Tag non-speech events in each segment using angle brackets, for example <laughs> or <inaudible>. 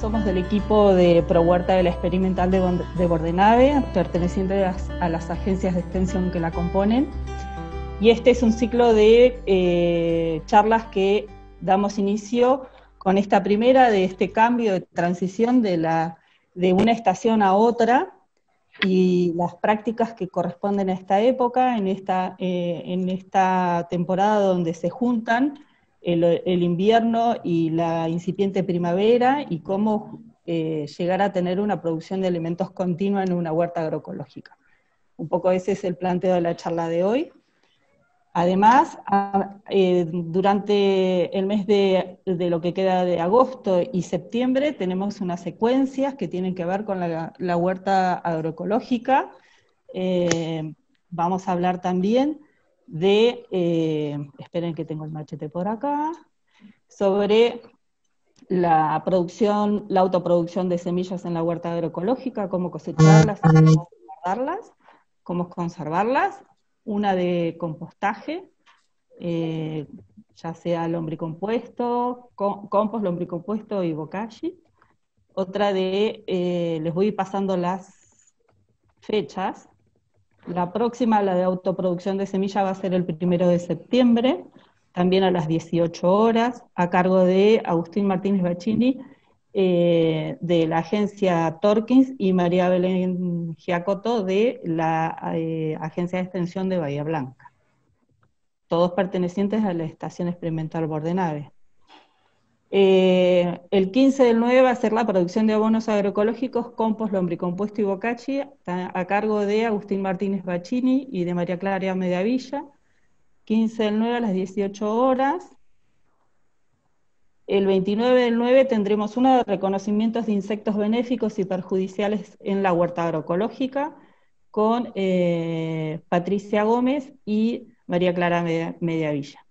somos del equipo de Pro Huerta de la Experimental de Bordenave, perteneciente a las agencias de extensión que la componen. Y este es un ciclo de eh, charlas que damos inicio con esta primera de este cambio de transición de, la, de una estación a otra y las prácticas que corresponden a esta época, en esta, eh, en esta temporada donde se juntan el, invierno y la incipiente primavera y cómo eh, llegar a tener una producción de alimentos continua en una huerta agroecológica. Un poco ese es el planteo de la charla de hoy. Además, eh, durante el mes de, lo que queda de agosto y septiembre tenemos unas secuencias que tienen que ver con la, huerta agroecológica. Eh, vamos a hablar también de, eh, esperen que tengo el machete por acá, sobre la producción, la autoproducción de semillas en la huerta agroecológica, cómo cosecharlas, cómo guardarlas, cómo conservarlas, una de compostaje, eh, ya sea lombricompuesto, compost, lombricompuesto y bokashi, otra de, eh, les voy pasando las fechas, la próxima, la de autoproducción de semilla, va a ser el primero de septiembre, también a las 18 horas, a cargo de Agustín Martínez Bachini, eh, de la agencia Torkins, y María Belén Giacoto, de la eh, agencia de extensión de Bahía Blanca. Todos pertenecientes a la Estación Experimental Bordenave. Eh, el 15 del 9 va a ser la producción de abonos agroecológicos, compost, lombricompuesto y bocachi, a cargo de Agustín Martínez Bachini y de María Clara Mediavilla. 15 del 9 a las 18 horas. El 29 del 9 tendremos uno de reconocimientos de insectos benéficos y perjudiciales en la huerta agroecológica con eh, Patricia Gómez y María Clara Mediavilla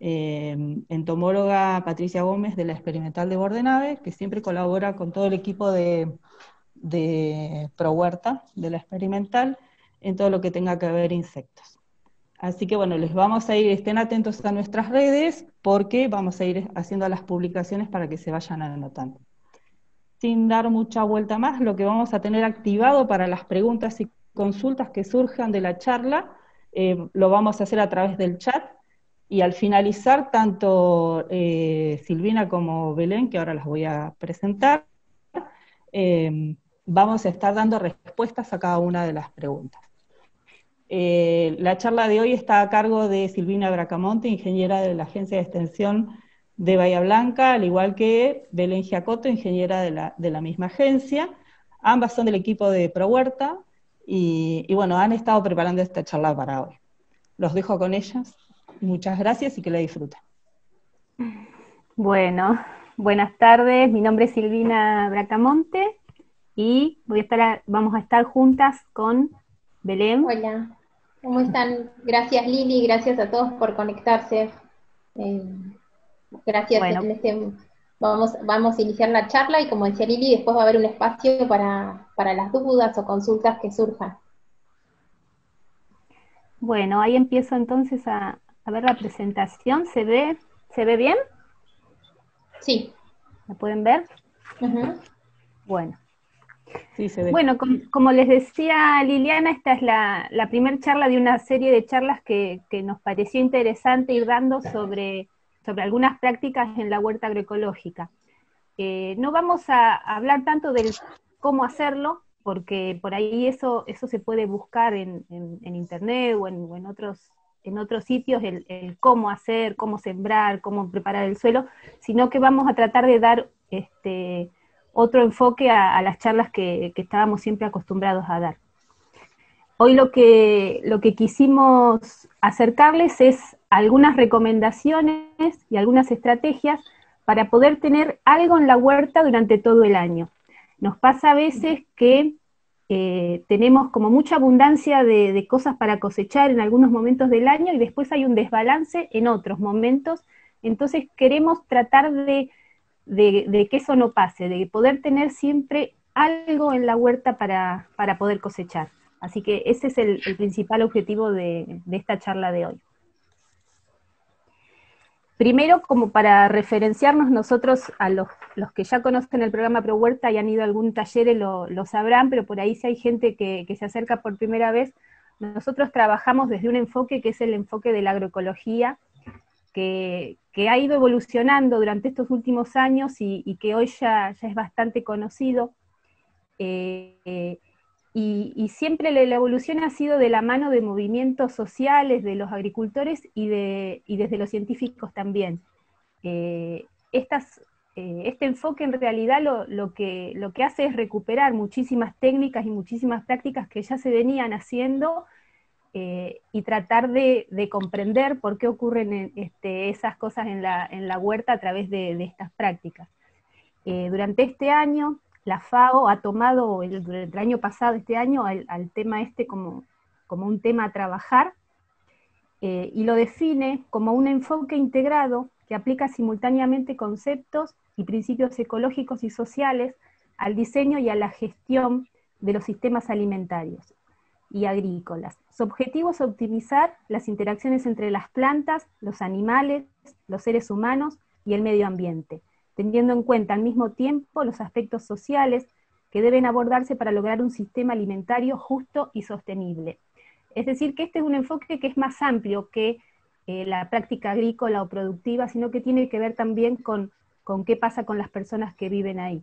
eh, entomóloga Patricia Gómez de la Experimental de Bordenave, que siempre colabora con todo el equipo de, de Pro Huerta de la Experimental en todo lo que tenga que ver insectos. Así que bueno, les vamos a ir, estén atentos a nuestras redes porque vamos a ir haciendo las publicaciones para que se vayan anotando. Sin dar mucha vuelta más, lo que vamos a tener activado para las preguntas y consultas que surjan de la charla, eh, lo vamos a hacer a través del chat y al finalizar, tanto eh, Silvina como Belén, que ahora las voy a presentar, eh, vamos a estar dando respuestas a cada una de las preguntas. Eh, la charla de hoy está a cargo de Silvina Bracamonte, ingeniera de la Agencia de Extensión de Bahía Blanca, al igual que Belén Giacoto, ingeniera de la, misma agencia. Ambas son del equipo de ProHuerta y, y bueno, han estado preparando esta charla para hoy. Los dejo con ellas. Muchas gracias y que la disfruten. Bueno, buenas tardes. Mi nombre es Silvina Bracamonte y voy a estar vamos a estar juntas con Belén. Hola, ¿cómo están? Gracias Lili, gracias a todos por conectarse. Eh, gracias. Este, vamos, vamos a iniciar la charla y como decía Lili, después va a haber un espacio para, para las dudas o consultas que surjan. Bueno, ahí empiezo entonces a, a ver la presentación, ¿se ve, ¿se ve bien? Sí. ¿La pueden ver? Bueno. Sí, se ve. Bueno, como, les decía Liliana, esta es la, la primera charla de una serie de charlas que, nos pareció interesante ir dando sobre, sobre algunas prácticas en la huerta agroecológica. Eh, no vamos a hablar tanto del cómo hacerlo, porque por ahí eso, eso se puede buscar en, internet o en, o en otros en otros sitios el, cómo hacer, cómo sembrar, cómo preparar el suelo, sino que vamos a tratar de dar este, otro enfoque a, las charlas que, estábamos siempre acostumbrados a dar. Hoy lo que, lo que quisimos acercarles es algunas recomendaciones y algunas estrategias para poder tener algo en la huerta durante todo el año. Nos pasa a veces que eh, tenemos como mucha abundancia de, cosas para cosechar en algunos momentos del año y después hay un desbalance en otros momentos. Entonces queremos tratar de, que eso no pase, de poder tener siempre algo en la huerta para, poder cosechar. Así que ese es el, principal objetivo de, esta charla de hoy. Primero, como para referenciarnos nosotros a los, que ya conocen el programa Pro Huerta y han ido a algún taller lo, lo sabrán, pero por ahí si hay gente que, se acerca por primera vez, nosotros trabajamos desde un enfoque que es el enfoque de la agroecología, que, ha ido evolucionando durante estos últimos años y, que hoy ya, es bastante conocido. Eh, y, siempre la, evolución ha sido de la mano de movimientos sociales, de los agricultores y, de, desde los científicos también. Eh, estas, eh, este enfoque en realidad lo, que, lo que hace es recuperar muchísimas técnicas y muchísimas prácticas que ya se venían haciendo eh, y tratar de, comprender por qué ocurren este, esas cosas en la, en la, huerta a través de, estas prácticas. durante este año la FAO ha tomado el, año pasado, este año, al, tema este como, como, un tema a trabajar eh, y lo define como un enfoque integrado que aplica simultáneamente conceptos y principios ecológicos y sociales al diseño y a la gestión de los sistemas alimentarios y agrícolas. Su objetivo es optimizar las interacciones entre las plantas, los animales, los seres humanos y el medio ambiente teniendo en cuenta al mismo tiempo los aspectos sociales que deben abordarse para lograr un sistema alimentario justo y sostenible. Es decir, que este es un enfoque que es más amplio que eh, la práctica agrícola o productiva, sino que tiene que ver también con, qué pasa con las personas que viven ahí.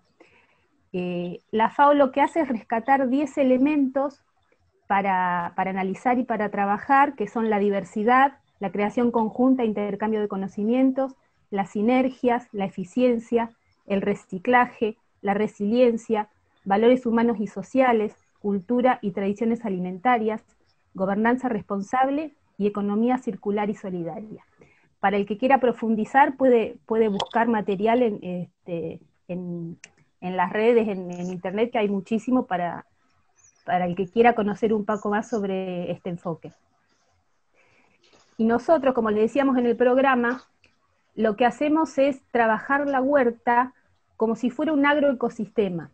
Eh, la FAO lo que hace es rescatar 10 elementos para, para, analizar y para trabajar, que son la diversidad, la creación conjunta intercambio de conocimientos, las sinergias, la eficiencia, el reciclaje, la resiliencia, valores humanos y sociales, cultura y tradiciones alimentarias, gobernanza responsable y economía circular y solidaria. Para el que quiera profundizar puede, puede buscar material en, este, en, las redes, en, internet, que hay muchísimo para, para el que quiera conocer un poco más sobre este enfoque. Y nosotros, como le decíamos en el programa, lo que hacemos es trabajar la huerta como si fuera un agroecosistema.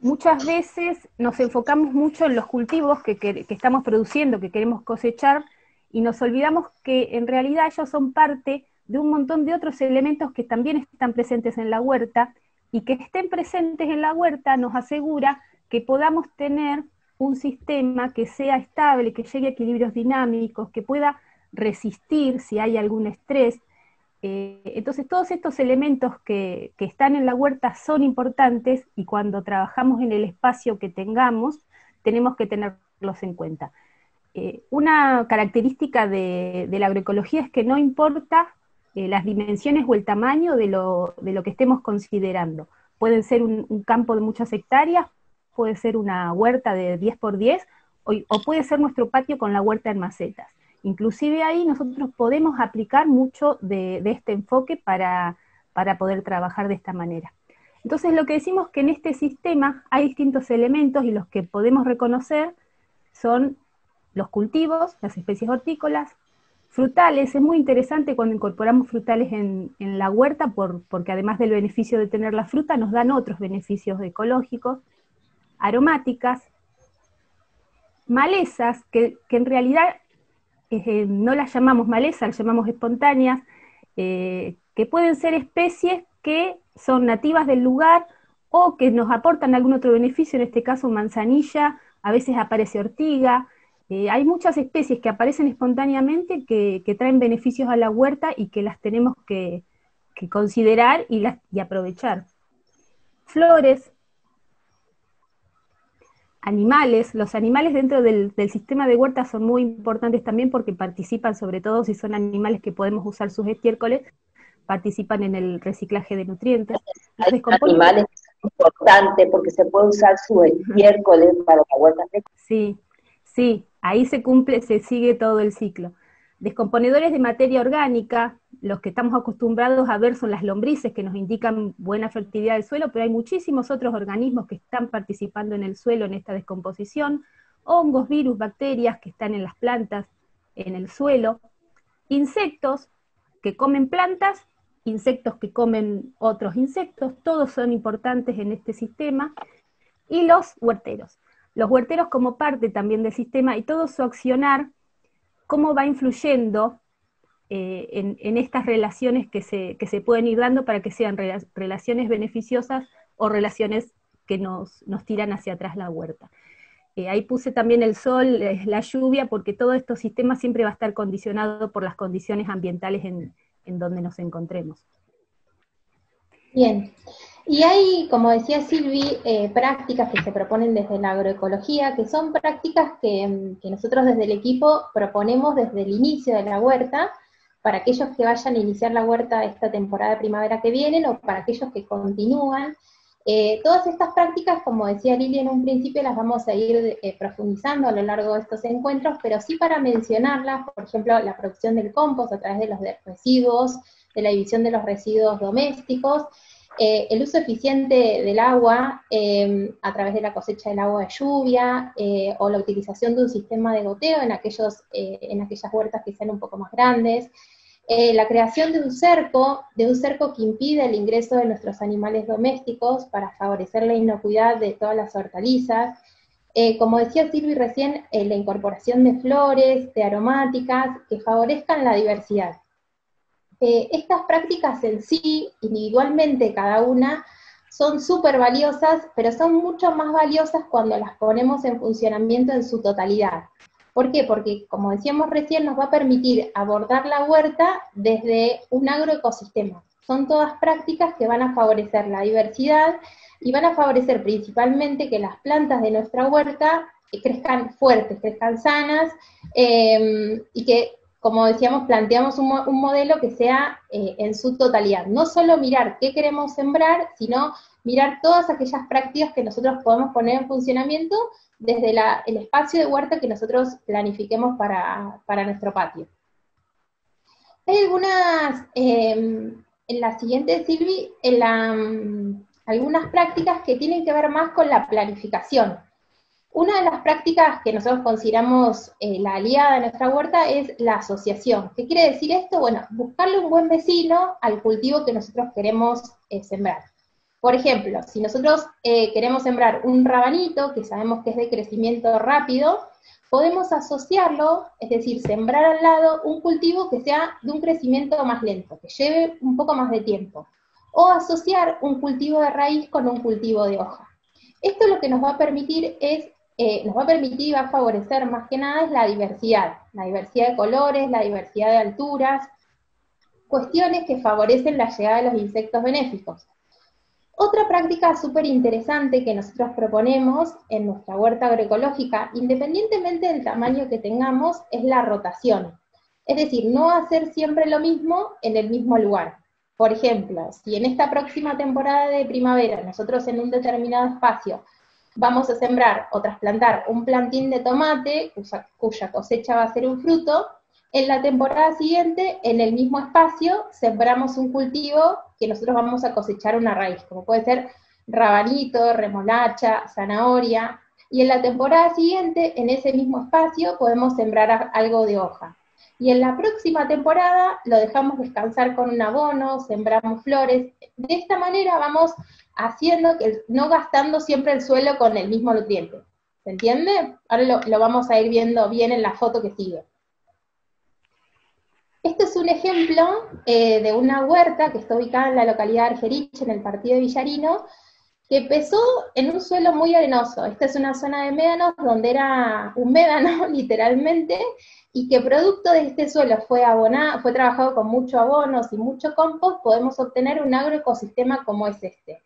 Muchas veces nos enfocamos mucho en los cultivos que, estamos produciendo, que queremos cosechar, y nos olvidamos que en realidad ellos son parte de un montón de otros elementos que también están presentes en la huerta, y que estén presentes en la huerta nos asegura que podamos tener un sistema que sea estable, que llegue a equilibrios dinámicos, que pueda resistir si hay algún estrés, eh, entonces, todos estos elementos que, están en la huerta son importantes y cuando trabajamos en el espacio que tengamos, tenemos que tenerlos en cuenta. Eh, una característica de, la agroecología es que no importa eh, las dimensiones o el tamaño de lo, que estemos considerando. Pueden ser un, campo de muchas hectáreas, puede ser una huerta de 10 por 10 o puede ser nuestro patio con la huerta en macetas. Inclusive ahí nosotros podemos aplicar mucho de, este enfoque para, poder trabajar de esta manera. Entonces lo que decimos que en este sistema hay distintos elementos y los que podemos reconocer son los cultivos, las especies hortícolas, frutales. Es muy interesante cuando incorporamos frutales en, la huerta porque además del beneficio de tener la fruta nos dan otros beneficios ecológicos, aromáticas, malezas, que, que en realidad eh, no las llamamos malezas, las llamamos espontáneas, eh, que pueden ser especies que son nativas del lugar o que nos aportan algún otro beneficio, en este caso manzanilla, a veces aparece ortiga. Eh, hay muchas especies que aparecen espontáneamente que, traen beneficios a la huerta y que las tenemos que, considerar y aprovechar. Flores, animales. Los animales dentro del, sistema de huertas son muy importantes también porque participan, sobre todo si son animales que podemos usar sus estiércoles, participan en el reciclaje de nutrientes. Hay animales importantes porque se puede usar su estiércoles para la huerta. Sí, sí, ahí se cumple, se sigue todo el ciclo. Descomponedores de materia orgánica, los que estamos acostumbrados a ver son las lombrices que nos indican buena fertilidad del suelo, pero hay muchísimos otros organismos que están participando en el suelo en esta descomposición, hongos, virus, bacterias que están en las plantas, en el suelo, insectos que comen plantas, insectos que comen otros insectos, todos son importantes en este sistema, y los huerteros. Los huerteros como parte también del sistema y todo su accionar, cómo va influyendo eh, en, estas relaciones que se, que se, pueden ir dando para que sean relaciones beneficiosas o relaciones que nos, nos tiran hacia atrás la huerta. Eh, ahí puse también el sol, la lluvia, porque todo estos sistemas siempre va a estar condicionado por las condiciones ambientales en, en donde nos encontremos. Bien. Y hay, como decía Silvi, eh, prácticas que se proponen desde la agroecología, que son prácticas que, que, nosotros desde el equipo proponemos desde el inicio de la huerta, para aquellos que vayan a iniciar la huerta esta temporada de primavera que vienen o para aquellos que continúan. Eh, todas estas prácticas, como decía Lili en un principio, las vamos a ir eh, profundizando a lo largo de estos encuentros, pero sí para mencionarlas, por ejemplo, la producción del compost a través de los residuos, de la división de los residuos domésticos, eh, el uso eficiente del agua a través de la cosecha del agua de lluvia o la utilización de un sistema de goteo en, aquellos, en aquellas huertas que sean un poco más grandes, eh, la creación de un cerco, de un cerco que impide el ingreso de nuestros animales domésticos para favorecer la inocuidad de todas las hortalizas. Eh, como decía Silvi recién, eh, la incorporación de flores, de aromáticas que favorezcan la diversidad. estas prácticas en sí, individualmente cada una, son súper valiosas, pero son mucho más valiosas cuando las ponemos en funcionamiento en su totalidad. ¿Por qué? Porque, como decíamos recién, nos va a permitir abordar la huerta desde un agroecosistema. Son todas prácticas que van a favorecer la diversidad y van a favorecer principalmente que las plantas de nuestra huerta crezcan fuertes, crezcan sanas em, y que, como decíamos, planteamos un, modelo que sea eh, en su totalidad. No solo mirar qué queremos sembrar, sino mirar todas aquellas prácticas que nosotros podemos poner en funcionamiento desde el espacio de huerta que nosotros planifiquemos para, nuestro patio. Hay algunas, em, en la siguiente, Silvi, mm, algunas prácticas que tienen que ver más con la planificación. Una de las prácticas que nosotros consideramos eh, la aliada de nuestra huerta es la asociación. ¿Qué quiere decir esto? Bueno, buscarle un buen vecino al cultivo que nosotros queremos eh, sembrar. Por ejemplo, si nosotros eh, queremos sembrar un rabanito, que sabemos que es de crecimiento rápido, podemos asociarlo, es decir, sembrar al lado un cultivo que sea de un crecimiento más lento, que lleve un poco más de tiempo. O asociar un cultivo de raíz con un cultivo de hoja. Esto lo que nos va a permitir es, eh, nos va a permitir y va a favorecer más que nada es la diversidad, la diversidad de colores, la diversidad de alturas, cuestiones que favorecen la llegada de los insectos benéficos. Otra práctica súper interesante que nosotros proponemos en nuestra huerta agroecológica, independientemente del tamaño que tengamos, es la rotación. Es decir, no hacer siempre lo mismo en el mismo lugar. Por ejemplo, si en esta próxima temporada de primavera nosotros en un determinado espacio vamos a sembrar o trasplantar un plantín de tomate cuya, cosecha va a ser un fruto, en la temporada siguiente, en el mismo espacio, sembramos un cultivo que nosotros vamos a cosechar una raíz, como puede ser rabanito, remolacha, zanahoria, y en la temporada siguiente, en ese mismo espacio, podemos sembrar algo de hoja. Y en la próxima temporada lo dejamos descansar con un abono, sembramos flores. De esta manera vamos haciendo que, no gastando siempre el suelo con el mismo nutriente. ¿Se entiende? Ahora lo vamos a ir viendo bien en la foto que sigue. Este es un ejemplo eh, de una huerta que está ubicada en la localidad de Argerich, en el partido de Villarino, que empezó en un suelo muy arenoso. Esta es una zona de médanos donde era un médano, <laughs> literalmente, y que producto de este suelo fue abonado, fue trabajado con mucho abonos y mucho compost, podemos obtener un agroecosistema como es este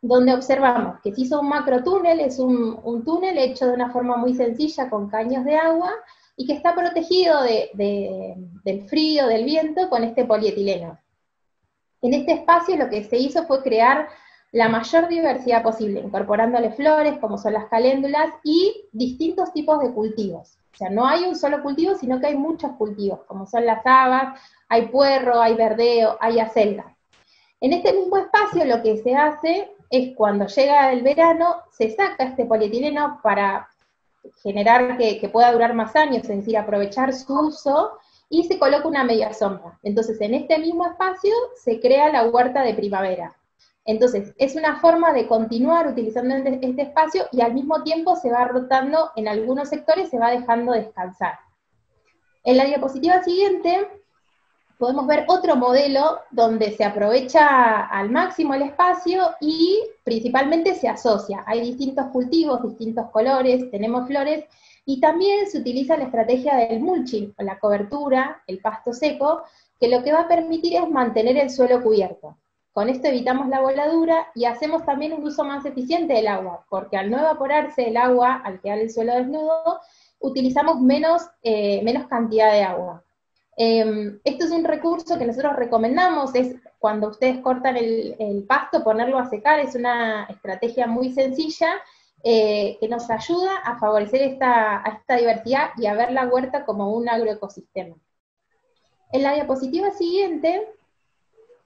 donde observamos que se hizo un macrotúnel, es un, un, túnel hecho de una forma muy sencilla con caños de agua, y que está protegido del frío, del viento, con este polietileno. En este espacio lo que se hizo fue crear la mayor diversidad posible, incorporándole flores, como son las caléndulas, y distintos tipos de cultivos. O sea, no hay un solo cultivo, sino que hay muchos cultivos, como son las habas, hay puerro, hay verdeo, hay acelga. En este mismo espacio lo que se hace es cuando llega el verano, se saca este polietileno para generar que, pueda durar más años, es decir, aprovechar su uso, y se coloca una media sombra. Entonces, en este mismo espacio se crea la huerta de primavera. Entonces, es una forma de continuar utilizando este, este espacio y al mismo tiempo se va rotando en algunos sectores, se va dejando descansar. En la diapositiva siguiente podemos ver otro modelo donde se aprovecha al máximo el espacio y principalmente se asocia. Hay distintos cultivos, distintos colores, tenemos flores y también se utiliza la estrategia del mulching, o la cobertura, el pasto seco, que lo que va a permitir es mantener el suelo cubierto. Con esto evitamos la voladura y hacemos también un uso más eficiente del agua, porque al no evaporarse el agua, al quedar el suelo desnudo, utilizamos menos, eh, menos cantidad de agua. Em, esto es un recurso que nosotros recomendamos, es cuando ustedes cortan el, pasto, ponerlo a secar, es una estrategia muy sencilla eh, que nos ayuda a favorecer esta, a esta diversidad y a ver la huerta como un agroecosistema. En la diapositiva siguiente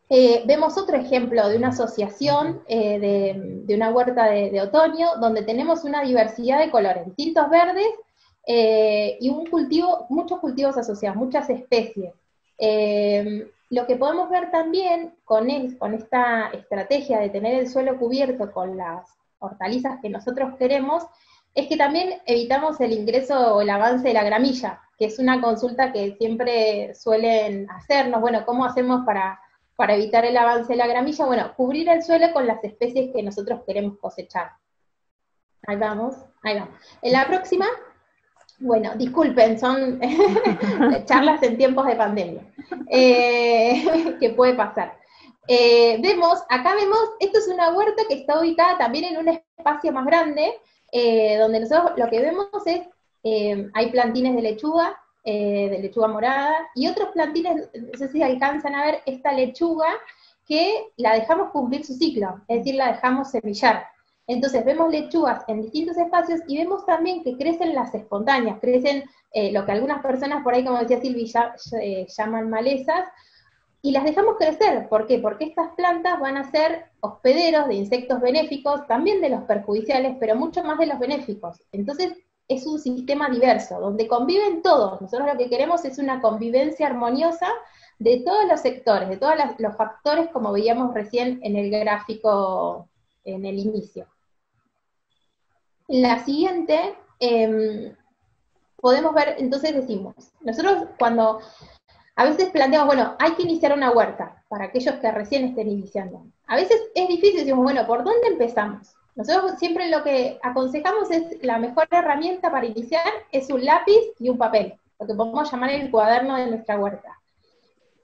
eh, vemos otro ejemplo de una asociación eh, de, una huerta de, otoño donde tenemos una diversidad de colores, tintos verdes eh, y un cultivo, muchos cultivos asociados, muchas especies. lo que podemos ver también con, con esta estrategia de tener el suelo cubierto con las hortalizas que nosotros queremos, es que también evitamos el ingreso o el avance de la gramilla, que es una consulta que siempre suelen hacernos, bueno, ¿cómo hacemos para para evitar el avance de la gramilla, bueno, cubrir el suelo con las especies que nosotros queremos cosechar. Ahí vamos, ahí vamos. En la próxima, bueno, disculpen, son <laughs> charlas en tiempos de pandemia, eh, <laughs> que puede pasar. Eh, vemos, acá vemos, esto es una huerta que está ubicada también en un espacio más grande, eh, donde nosotros lo que vemos es, hay plantines de lechuga, eh, de lechuga morada, y otros plantines, no sé si alcanzan a ver esta lechuga, que la dejamos cumplir su ciclo, es decir, la dejamos semillar. Entonces vemos lechugas en distintos espacios y vemos también que crecen las espontáneas, crecen eh, lo que algunas personas por ahí, como decía Silvi, eh, llaman malezas, y las dejamos crecer. ¿Por qué? Porque estas plantas van a ser hospederos de insectos benéficos, también de los perjudiciales, pero mucho más de los benéficos. Entonces es un sistema diverso, donde conviven todos. Nosotros lo que queremos es una convivencia armoniosa de todos los sectores, de todos los factores, como veíamos recién en el gráfico en el inicio. La siguiente, em, podemos ver, entonces decimos, nosotros cuando a veces planteamos, bueno, hay que iniciar una huerta para aquellos que recién estén iniciando. A veces es difícil, decimos, bueno, ¿por dónde empezamos? Nosotros siempre lo que aconsejamos es la mejor herramienta para iniciar es un lápiz y un papel, lo que podemos llamar el cuaderno de nuestra huerta.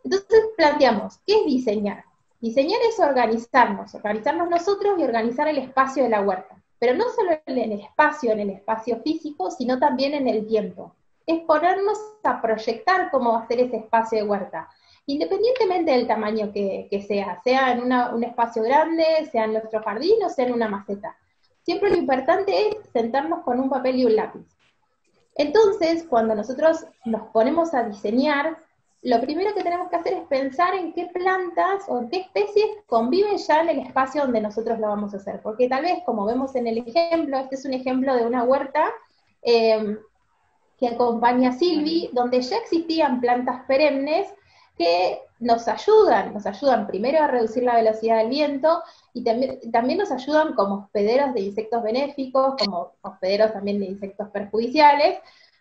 Entonces planteamos, ¿qué es diseñar? Diseñar es organizarnos, organizarnos nosotros y organizar el espacio de la huerta. Pero no solo en el espacio, en el espacio físico, sino también en el tiempo. Es ponernos a proyectar cómo va a ser ese espacio de huerta independientemente del tamaño que, sea, sea en un espacio grande, sea en nuestro jardín o sea en una maceta. Siempre lo importante es sentarnos con un papel y un lápiz. Entonces, cuando nosotros nos ponemos a diseñar, lo primero que tenemos que hacer es pensar en qué plantas o en qué especies conviven ya en el espacio donde nosotros lo vamos a hacer. Porque tal vez, como vemos en el ejemplo, este es un ejemplo de una huerta eh, que acompaña a Silvi, donde ya existían plantas perennes que nos ayudan, nos ayudan primero a reducir la velocidad del viento y también, también nos ayudan como hospederos de insectos benéficos, como hospederos también de insectos perjudiciales,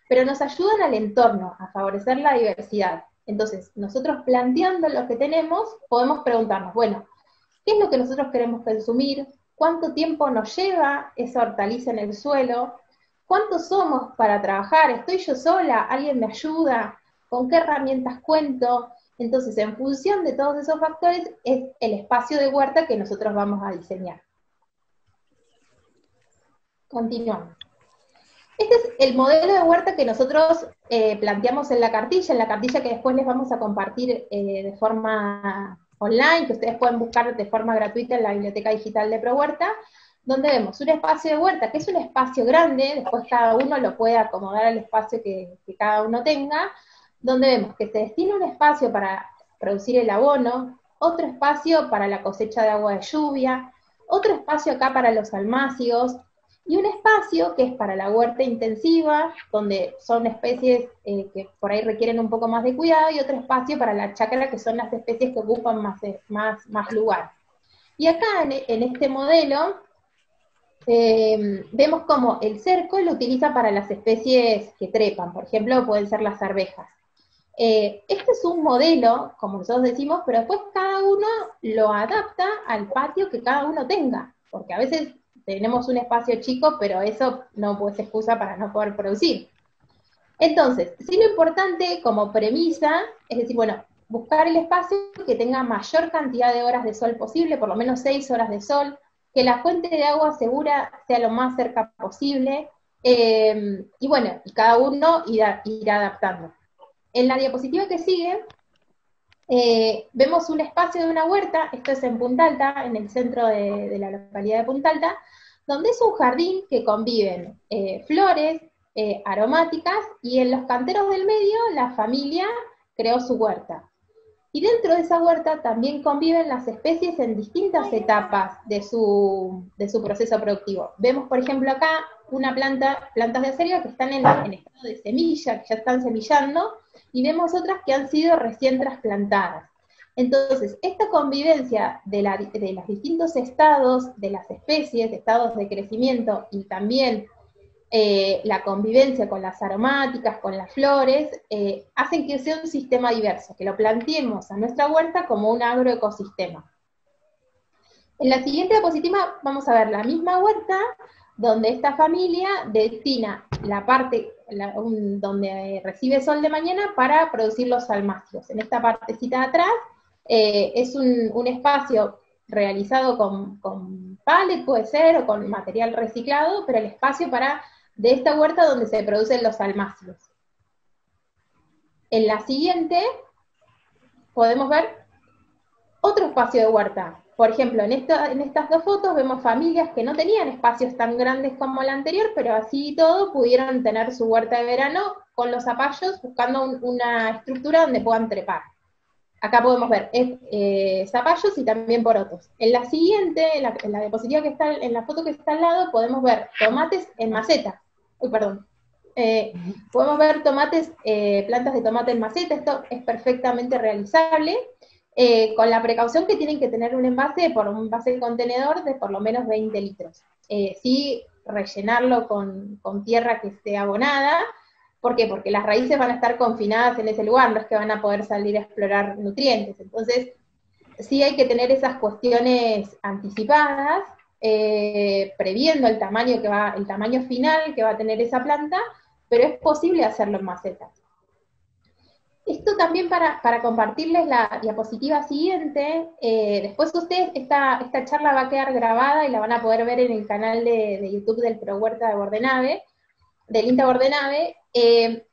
pero nos ayudan al entorno, a favorecer la diversidad. Entonces, nosotros planteando lo que tenemos, podemos preguntarnos, bueno, ¿qué es lo que nosotros queremos consumir? ¿Cuánto tiempo nos lleva esa hortaliza en el suelo? ¿Cuántos somos para trabajar? ¿Estoy yo sola? ¿Alguien me ayuda? ¿Con qué herramientas cuento? Entonces, en función de todos esos factores, es el espacio de huerta que nosotros vamos a diseñar. Continuamos. Este es el modelo de huerta que nosotros eh, planteamos en la cartilla, en la cartilla que después les vamos a compartir eh, de forma online, que ustedes pueden buscar de forma gratuita en la biblioteca digital de ProHuerta, donde vemos un espacio de huerta, que es un espacio grande, después cada uno lo puede acomodar al espacio que cada uno tenga, donde vemos que se destina un espacio para producir el abono, otro espacio para la cosecha de agua de lluvia, otro espacio acá para los almácigos, y un espacio que es para la huerta intensiva, donde son especies eh, que por ahí requieren un poco más de cuidado, y otro espacio para la chácara, que son las especies que ocupan más, eh, más, más lugar. Y acá en, este modelo eh, vemos como el cerco lo utiliza para las especies que trepan, por ejemplo, pueden ser las arvejas. Eh, este es un modelo, como nosotros decimos, pero después cada uno lo adapta al patio que cada uno tenga, porque a veces tenemos un espacio chico, pero eso no puede ser excusa para no poder producir. Entonces, sí lo importante como premisa es decir, bueno, buscar el espacio que tenga mayor cantidad de horas de sol posible, por lo menos seis horas de sol, que la fuente de agua segura sea lo más cerca posible, eh, y bueno, cada uno irá, adaptando. En la diapositiva que sigue, eh, vemos un espacio de una huerta, esto es en Punta Alta, en el centro de, la localidad de Punta Alta, donde es un jardín que conviven eh, flores aromáticas y en los canteros del medio la familia creó su huerta. Y dentro de esa huerta también conviven las especies en distintas etapas de su, proceso productivo. Vemos, por ejemplo, acá una planta, plantas de acelga que están en, estado de semilla, que ya están semillando, y vemos otras que han sido recién trasplantadas. Entonces, esta convivencia de, los distintos estados de las especies, estados de crecimiento y también eh, la convivencia con las aromáticas, con las flores, eh, hacen que sea un sistema diverso, que lo planteemos a nuestra huerta como un agroecosistema. En la siguiente diapositiva vamos a ver la misma huerta, donde esta familia destina la parte donde recibe sol de mañana para producir los almácigos. En esta partecita de atrás eh, es un, espacio realizado con, con pallet, puede ser, o con material reciclado, pero el espacio para de esta huerta donde se producen los almácigos. En la siguiente podemos ver otro espacio de huerta. Por ejemplo, en, estas dos fotos vemos familias que no tenían espacios tan grandes como la anterior, pero así y todo pudieron tener su huerta de verano con los zapallos, buscando una estructura donde puedan trepar. Acá podemos ver eh, zapallos y también porotos. En la siguiente, en la, en diapositiva que está, en la foto que está al lado, podemos ver tomates en maceta uy, perdón, eh, podemos ver tomates, eh, plantas de tomate en maceta, esto es perfectamente realizable, con la precaución que tienen que tener un envase, por un envase contenedor de por lo menos 20 litros. sí, rellenarlo con, con, tierra que esté abonada, ¿por qué? Porque las raíces van a estar confinadas en ese lugar, no es que van a poder salir a explorar nutrientes, entonces sí hay que tener esas cuestiones anticipadas, eh, previendo el tamaño, que va, el tamaño final que va a tener esa planta, pero es posible hacerlo en macetas. Esto también para, compartirles la diapositiva siguiente, eh, después ustedes, esta, esta charla va a quedar grabada y la van a poder ver en el canal de, YouTube del Pro Huerta de Bordenave, del INTA Bordenave, eh,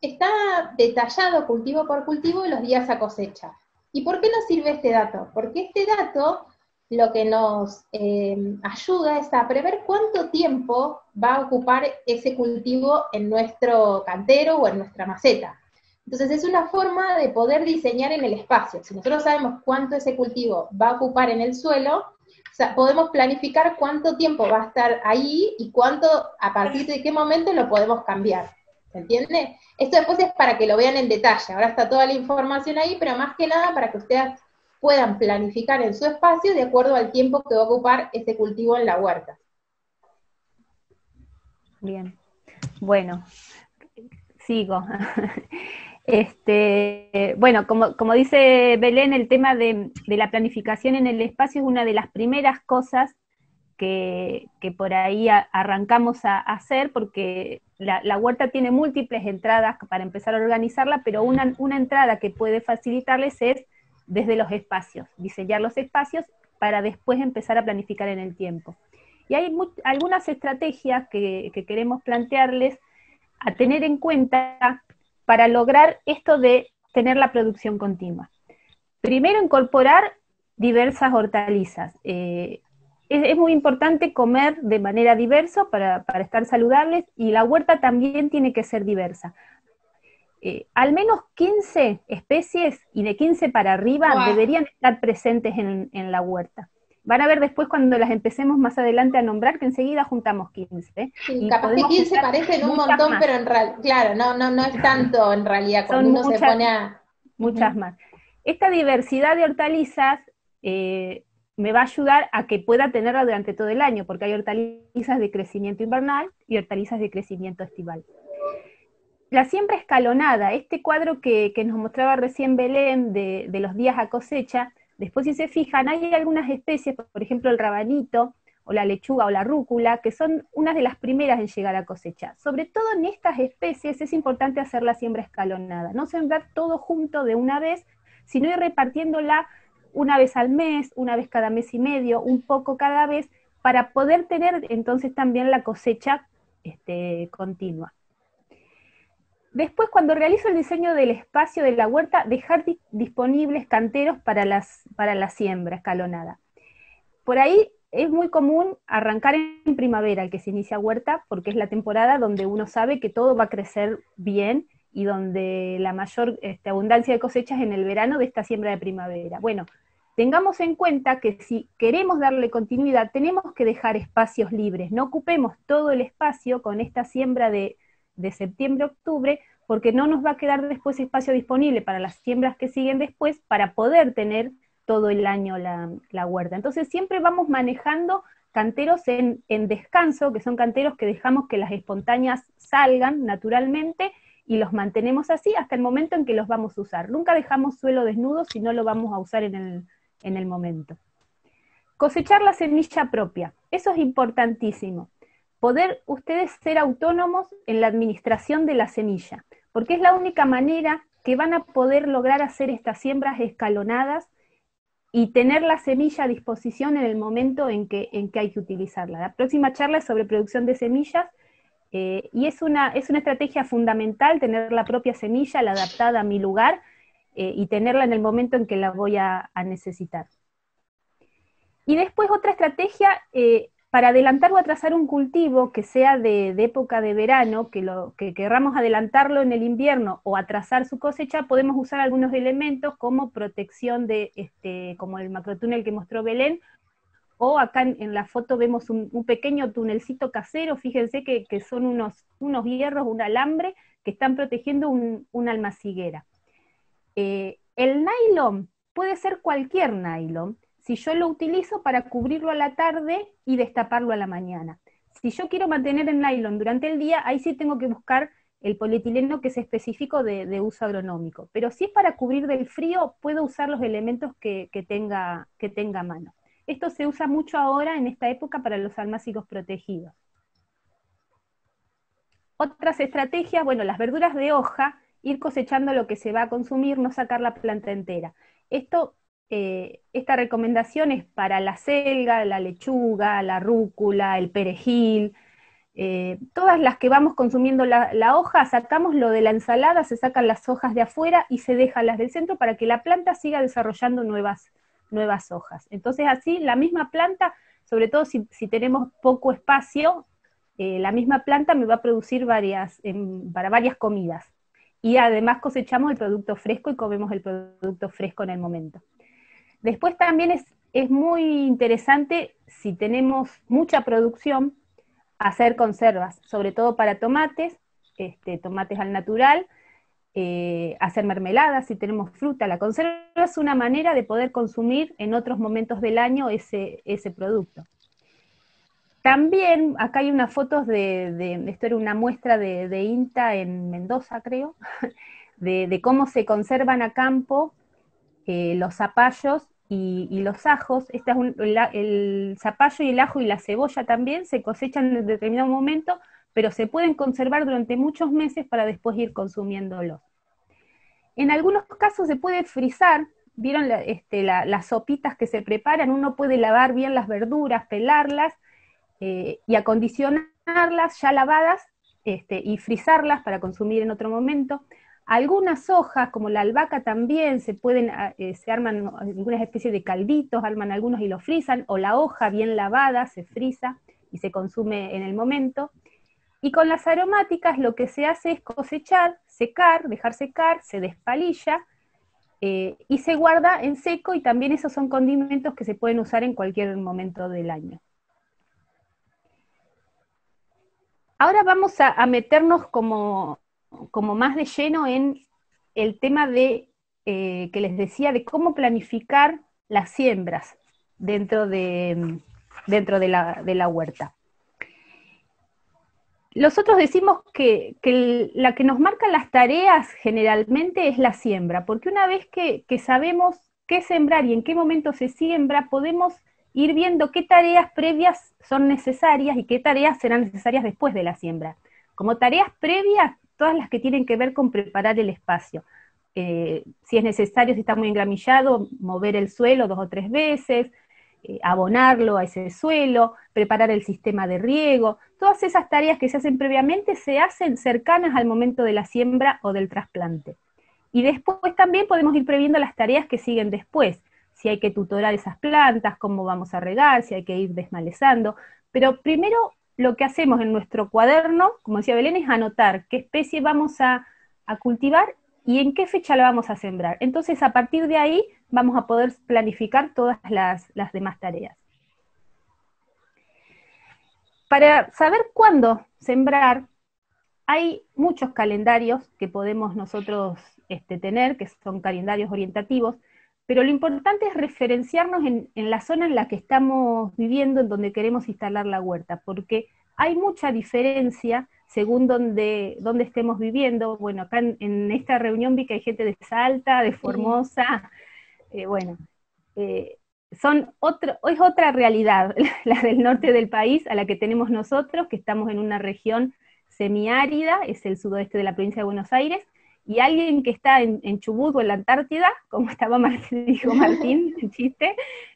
está detallado cultivo por cultivo los días a cosecha. ¿Y por qué nos sirve este dato? Porque este dato lo que nos eh, ayuda es a prever cuánto tiempo va a ocupar ese cultivo en nuestro cantero o en nuestra maceta. Entonces es una forma de poder diseñar en el espacio. Si nosotros sabemos cuánto ese cultivo va a ocupar en el suelo, podemos planificar cuánto tiempo va a estar ahí y cuánto, a partir de qué momento lo podemos cambiar. ¿Se entiende? Esto después es para que lo vean en detalle. Ahora está toda la información ahí, pero más que nada para que ustedes puedan planificar en su espacio de acuerdo al tiempo que va a ocupar ese cultivo en la huerta. Bien, bueno, sigo. <laughs> Este, bueno, como, dice Belén, el tema de, la planificación en el espacio es una de las primeras cosas que, por ahí arrancamos a, hacer, porque la, huerta tiene múltiples entradas para empezar a organizarla, pero una, una entrada que puede facilitarles es desde los espacios, diseñar los espacios para después empezar a planificar en el tiempo. Y hay algunas estrategias que, queremos plantearles a tener en cuenta para lograr esto de tener la producción continua. Primero, incorporar diversas hortalizas. Eh, es, muy importante comer de manera diversa para, para, estar saludables y la huerta también tiene que ser diversa. Eh, al menos 15 especies y de 15 para arriba deberían estar presentes en, la huerta. Van a ver después cuando las empecemos más adelante a nombrar que enseguida juntamos 15. Sí, capaz que 15 parecen un montón, pero en realidad, claro, no, no, no es tanto en realidad cuando uno se pone a... Muchas más. Esta diversidad de hortalizas eh, me va a ayudar a que pueda tenerla durante todo el año, porque hay hortalizas de crecimiento invernal y hortalizas de crecimiento estival. la siembra escalonada, este cuadro que, nos mostraba recién Belén de, los días a cosecha, después si se fijan, hay algunas especies, por ejemplo el rabanito, o la lechuga o la rúcula, que son unas de las primeras en llegar a cosecha. Sobre todo en estas especies es importante hacer la siembra escalonada, no sembrar todo junto de una vez, sino ir repartiéndola una vez al mes, una vez cada mes y medio, un poco cada vez, para poder tener entonces también la cosecha este, continua. Después, cuando realizo el diseño del espacio de la huerta, dejar disponibles canteros para, las, para la siembra escalonada. Por ahí es muy común arrancar en primavera, el que se inicia huerta, porque es la temporada donde uno sabe que todo va a crecer bien y donde la mayor este, abundancia de cosechas en el verano de esta siembra de primavera. Bueno, tengamos en cuenta que si queremos darle continuidad, tenemos que dejar espacios libres, no ocupemos todo el espacio con esta siembra de de septiembre-octubre, porque no nos va a quedar después espacio disponible para las siembras que siguen después para poder tener todo el año la, huerta. Entonces siempre vamos manejando canteros en, en, descanso, que son canteros que dejamos que las espontáneas salgan naturalmente y los mantenemos así hasta el momento en que los vamos a usar. Nunca dejamos suelo desnudo si no lo vamos a usar en el, en el momento. Cosechar la semilla propia, eso es importantísimo poder ustedes ser autónomos en la administración de la semilla, porque es la única manera que van a poder lograr hacer estas siembras escalonadas y tener la semilla a disposición en el momento en que, en que hay que utilizarla. La próxima charla es sobre producción de semillas eh, y es una, es una estrategia fundamental tener la propia semilla, la adaptada a mi lugar eh, y tenerla en el momento en que la voy a, necesitar. Y después otra estrategia eh, para adelantar o atrasar un cultivo que sea de, época de verano, que, lo, que querramos adelantarlo en el invierno o atrasar su cosecha, podemos usar algunos elementos como protección de, este, como el macrotúnel que mostró Belén, o acá en, la foto vemos un, pequeño tunelcito casero, fíjense que, son unos, hierros, un alambre que están protegiendo una almaciguera. Eh, el nylon puede ser cualquier nylon, si yo lo utilizo para cubrirlo a la tarde y destaparlo a la mañana. Si yo quiero mantener el nylon durante el día, ahí sí tengo que buscar el polietileno que es específico de, uso agronómico. Pero si es para cubrir del frío, puedo usar los elementos que, tenga, que tenga a mano. Esto se usa mucho ahora en esta época para los almácigos protegidos. Otras estrategias, bueno, las verduras de hoja, ir cosechando lo que se va a consumir, no sacar la planta entera. Esto eh, esta recomendación es para la selga, la lechuga, la rúcula, el perejil, eh, todas las que vamos consumiendo la, hoja, sacamos lo de la ensalada, se sacan las hojas de afuera y se dejan las del centro para que la planta siga desarrollando nuevas, hojas. Entonces así la misma planta, sobre todo si, tenemos poco espacio, eh, la misma planta me va a producir varias, para varias comidas. Y además cosechamos el producto fresco y comemos el producto fresco en el momento. Después también es, muy interesante, si tenemos mucha producción, hacer conservas, sobre todo para tomates, este, tomates al natural, eh, hacer mermeladas, si tenemos fruta. La conserva es una manera de poder consumir en otros momentos del año ese, producto. También, acá hay unas fotos de, esto era una muestra de, INTA en Mendoza, creo, <laughs> de, cómo se conservan a campo eh, los zapallos y, los ajos, es el zapallo y el ajo y la cebolla también se cosechan en determinado momento, pero se pueden conservar durante muchos meses para después ir consumiéndolos. En algunos casos se puede frizar, vieron este, las sopitas que se preparan, uno puede lavar bien las verduras, pelarlas eh, y acondicionarlas ya lavadas este, y frizarlas para consumir en otro momento. Algunas hojas, como la albahaca también, se pueden, ah, eh, se arman algunas especies de calditos, arman algunos y lo frizan, o la hoja bien lavada se frisa y se consume en el momento. Y con las aromáticas lo que se hace es cosechar, secar, dejar secar, se despalilla eh, y se guarda en seco y también esos son condimentos que se pueden usar en cualquier momento del año. Ahora vamos a meternos como como más de lleno en el tema de eh, que les decía de cómo planificar las siembras dentro de, dentro de la, huerta. nosotros decimos que, la que nos marca las tareas generalmente es la siembra, porque una vez que, sabemos qué sembrar y en qué momento se siembra, podemos ir viendo qué tareas previas son necesarias y qué tareas serán necesarias después de la siembra. Como tareas previas, todas las que tienen que ver con preparar el espacio. Eh, si es necesario, si está muy engramillado, mover el suelo dos o tres veces, eh, abonarlo a ese suelo, preparar el sistema de riego, todas esas tareas que se hacen previamente se hacen cercanas al momento de la siembra o del trasplante. Y después también podemos ir previendo las tareas que siguen después, si hay que tutorar esas plantas, cómo vamos a regar, si hay que ir desmalezando. Pero primero lo que hacemos en nuestro cuaderno, como decía Belén, es anotar qué especie vamos a, cultivar y en qué fecha la vamos a sembrar. Entonces, a partir de ahí vamos a poder planificar todas las, demás tareas. Para saber cuándo sembrar, hay muchos calendarios que podemos nosotros este, tener, que son calendarios orientativos, pero lo importante es referenciarnos en, en, la zona en la que estamos viviendo, en donde queremos instalar la huerta, porque hay mucha diferencia según donde, donde estemos viviendo. Bueno, acá en, esta reunión vi que hay gente de Salta, de Formosa, eh, bueno, eh, son otro, es otra realidad, <laughs> la del norte del país, a la que tenemos nosotros, que estamos en una región semiárida, es el sudoeste de la provincia de Buenos Aires, y alguien que está en, Chubut o en la Antártida, <laughs> como estaba Martín, dijo Martín, <laughs> en chiste,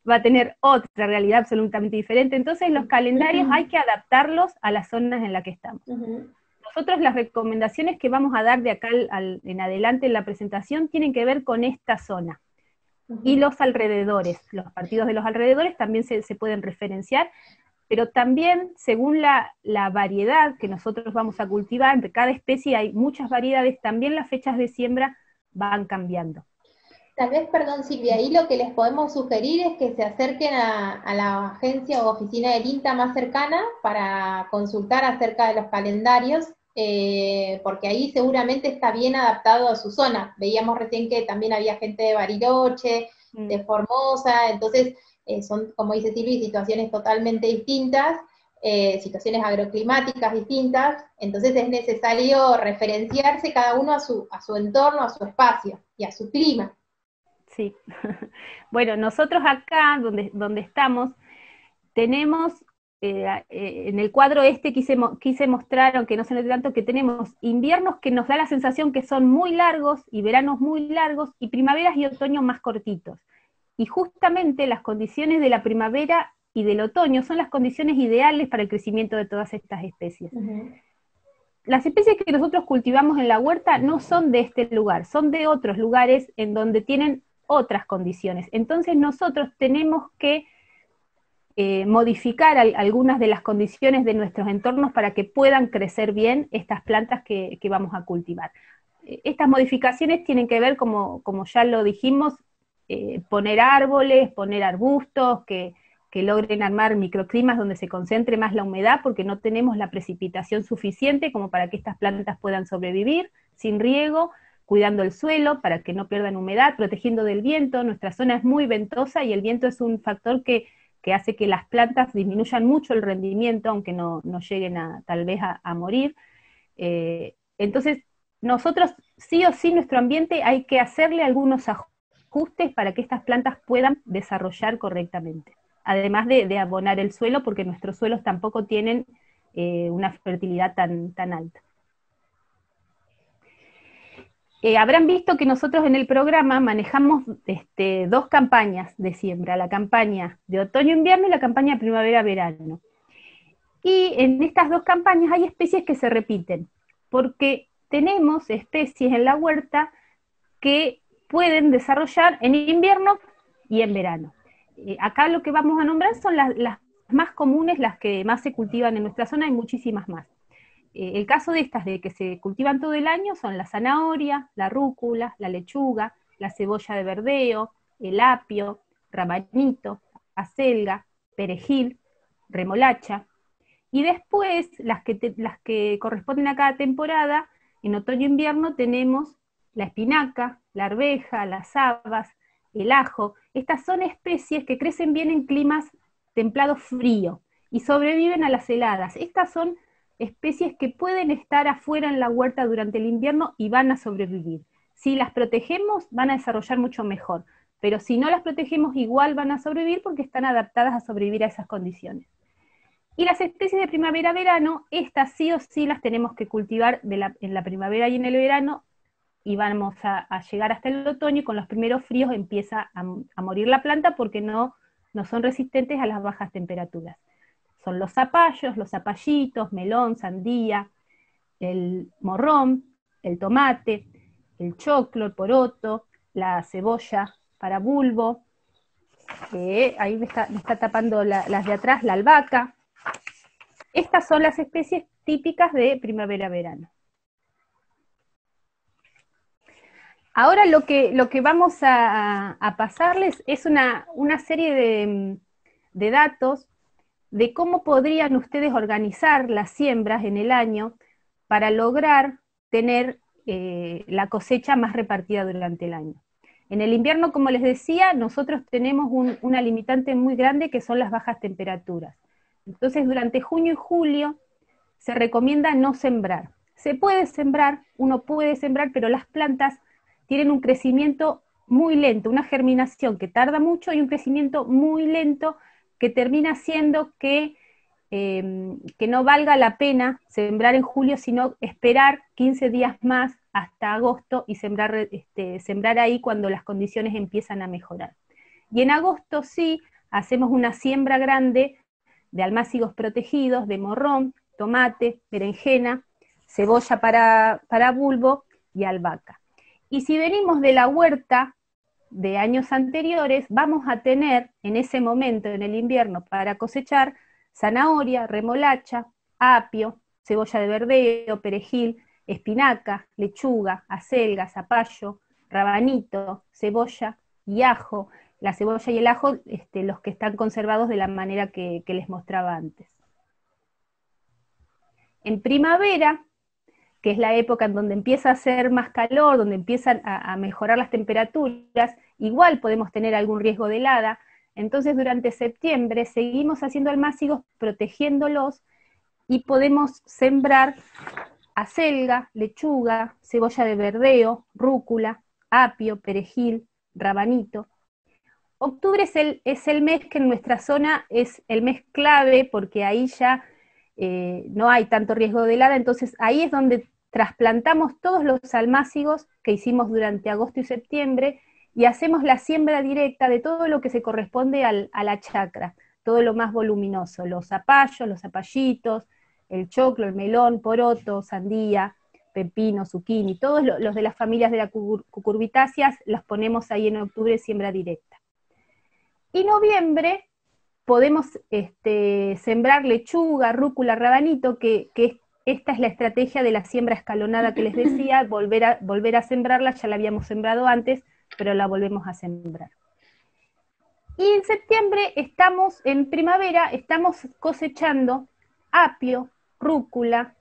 va a tener otra realidad absolutamente diferente. Entonces los calendarios hay que adaptarlos a las zonas en las que estamos. Nosotros las recomendaciones que vamos a dar de acá en adelante en la presentación tienen que ver con esta zona. Y los alrededores, los partidos de los alrededores también se, se pueden referenciar pero también según la, variedad que nosotros vamos a cultivar, entre cada especie hay muchas variedades, también las fechas de siembra van cambiando. Tal vez, perdón Silvia, ahí lo que les podemos sugerir es que se acerquen a, la agencia o oficina del INTA más cercana para consultar acerca de los calendarios, eh, porque ahí seguramente está bien adaptado a su zona. Veíamos recién que también había gente de Bariloche, mm. de Formosa, entonces eh, son, como dice Silvi, situaciones totalmente distintas, eh, situaciones agroclimáticas distintas, entonces es necesario referenciarse cada uno a su, a su entorno, a su espacio y a su clima. Sí. <laughs> Bueno, nosotros acá, donde, donde estamos, tenemos, eh, en el cuadro este quise, quise mostrar, aunque no se note tanto, que tenemos inviernos que nos da la sensación que son muy largos y veranos muy largos y primaveras y otoños más cortitos. Y justamente las condiciones de la primavera y del otoño son las condiciones ideales para el crecimiento de todas estas especies. Las especies que nosotros cultivamos en la huerta no son de este lugar, son de otros lugares en donde tienen otras condiciones. Entonces nosotros tenemos que eh, modificar algunas de las condiciones de nuestros entornos para que puedan crecer bien estas plantas que, vamos a cultivar. Eh, estas modificaciones tienen que ver, como, como ya lo dijimos, eh, poner árboles, poner arbustos, que, logren armar microclimas donde se concentre más la humedad, porque no tenemos la precipitación suficiente como para que estas plantas puedan sobrevivir sin riego, cuidando el suelo para que no pierdan humedad, protegiendo del viento. Nuestra zona es muy ventosa y el viento es un factor que, hace que las plantas disminuyan mucho el rendimiento, aunque no, lleguen a tal vez a, morir. Eh, entonces, nosotros sí o sí nuestro ambiente hay que hacerle algunos ajustes ajustes para que estas plantas puedan desarrollar correctamente. Además de, abonar el suelo, porque nuestros suelos tampoco tienen eh, una fertilidad tan, tan alta. Eh, habrán visto que nosotros en el programa manejamos este, dos campañas de siembra, la campaña de otoño-invierno y la campaña primavera-verano. Y en estas dos campañas hay especies que se repiten, porque tenemos especies en la huerta que pueden desarrollar en invierno y en verano. Eh, acá lo que vamos a nombrar son las, más comunes, las que más se cultivan en nuestra zona, hay muchísimas más. Eh, el caso de estas de que se cultivan todo el año son la zanahoria, la rúcula, la lechuga, la cebolla de verdeo, el apio, rabanito, acelga, perejil, remolacha. Y después, las que, las que corresponden a cada temporada, en otoño-invierno e tenemos la espinaca, la arveja, las habas, el ajo. Estas son especies que crecen bien en climas templados frío y sobreviven a las heladas. Estas son especies que pueden estar afuera en la huerta durante el invierno y van a sobrevivir. Si las protegemos, van a desarrollar mucho mejor, pero si no las protegemos, igual van a sobrevivir porque están adaptadas a sobrevivir a esas condiciones. Y las especies de primavera-verano, estas sí o sí las tenemos que cultivar en la primavera y en el verano, y vamos a, llegar hasta el otoño y con los primeros fríos empieza a, morir la planta porque no, no son resistentes a las bajas temperaturas. Son los zapallos, los zapallitos, melón, sandía, el morrón, el tomate, el choclo, el poroto, la cebolla para bulbo, ahí me está, tapando las de atrás, la albahaca. Estas son las especies típicas de primavera-verano. Ahora lo que, lo que vamos a, pasarles es una, serie de, datos de cómo podrían ustedes organizar las siembras en el año para lograr tener eh, la cosecha más repartida durante el año. En el invierno, como les decía, nosotros tenemos una limitante muy grande que son las bajas temperaturas. Entonces, durante junio y julio se recomienda no sembrar. Se puede sembrar, uno puede sembrar, pero las plantas tienen un crecimiento muy lento, una germinación que tarda mucho y un crecimiento muy lento que termina haciendo que, em, que no valga la pena sembrar en julio, sino esperar 15 días más hasta agosto y sembrar, este, sembrar ahí cuando las condiciones empiezan a mejorar. Y en agosto sí hacemos una siembra grande de almácigos protegidos, de morrón, tomate, berenjena, cebolla para, para bulbo y albahaca. Y si venimos de la huerta de años anteriores, vamos a tener en ese momento, en el invierno, para cosechar zanahoria, remolacha, apio, cebolla de verdeo, perejil, espinaca, lechuga, acelga, zapallo, rabanito, cebolla y ajo. La cebolla y el ajo, este, los que están conservados de la manera que les mostraba antes. En primavera que es la época en donde empieza a hacer más calor, donde empiezan a, mejorar las temperaturas, igual podemos tener algún riesgo de helada. Entonces, durante septiembre seguimos haciendo almácigos, protegiéndolos y podemos sembrar acelga, lechuga, cebolla de verdeo, rúcula, apio, perejil, rabanito. Octubre es el, es el mes que en nuestra zona es el mes clave porque ahí ya eh, no hay tanto riesgo de helada, entonces ahí es donde trasplantamos todos los almácigos que hicimos durante agosto y septiembre y hacemos la siembra directa de todo lo que se corresponde a la chacra, todo lo más voluminoso, los zapallos, los zapallitos, el choclo, el melón, poroto, sandía, pepino, zucchini, todos los de las familias de las cucurbitáceas los ponemos ahí en octubre siembra directa. Y noviembre podemos este, sembrar lechuga, rúcula, rabanito, que, que esta es la estrategia de la siembra escalonada que les decía, <clears throat> volver a, volver a sembrarla, ya la habíamos sembrado antes, pero la volvemos a sembrar. Y en septiembre estamos, en primavera, estamos cosechando apio, rúcula,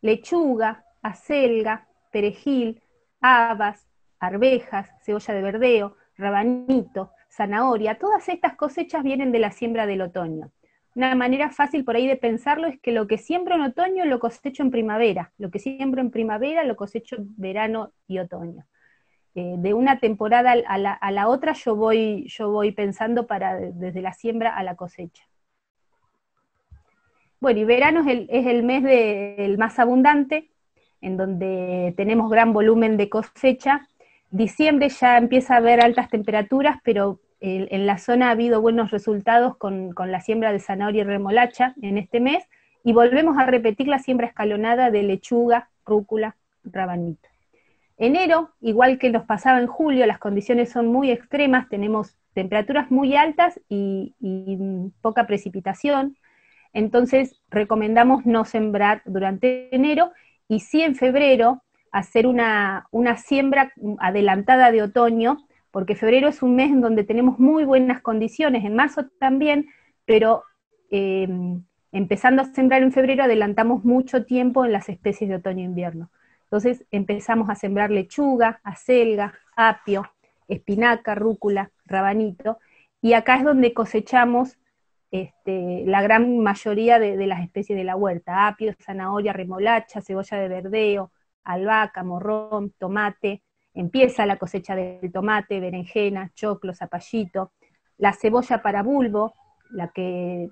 lechuga, acelga, perejil, habas, arvejas, cebolla de verdeo, rabanito, zanahoria, todas estas cosechas vienen de la siembra del otoño. Una manera fácil por ahí de pensarlo es que lo que siembro en otoño lo cosecho en primavera, lo que siembro en primavera lo cosecho en verano y otoño. Eh, de una temporada a la, otra yo voy, yo voy pensando para desde la siembra a la cosecha. Bueno, y verano es el, es el mes el más abundante, en donde tenemos gran volumen de cosecha. Diciembre ya empieza a haber altas temperaturas, pero en la zona ha habido buenos resultados con, la siembra de zanahoria y remolacha en este mes, y volvemos a repetir la siembra escalonada de lechuga, rúcula, rabanito. Enero, igual que nos pasaba en julio, las condiciones son muy extremas, tenemos temperaturas muy altas y, poca precipitación, entonces recomendamos no sembrar durante enero y sí en febrero hacer una, una siembra adelantada de otoño porque febrero es un mes en donde tenemos muy buenas condiciones, en marzo también, pero eh, empezando a sembrar en febrero adelantamos mucho tiempo en las especies de otoño e invierno. Entonces empezamos a sembrar lechuga, acelga, apio, espinaca, rúcula, rabanito, y acá es donde cosechamos este, la gran mayoría de, las especies de la huerta, apio, zanahoria, remolacha, cebolla de verdeo, albahaca, morrón, tomate, empieza la cosecha del tomate, berenjena, choclo, zapallito, la cebolla para bulbo, la que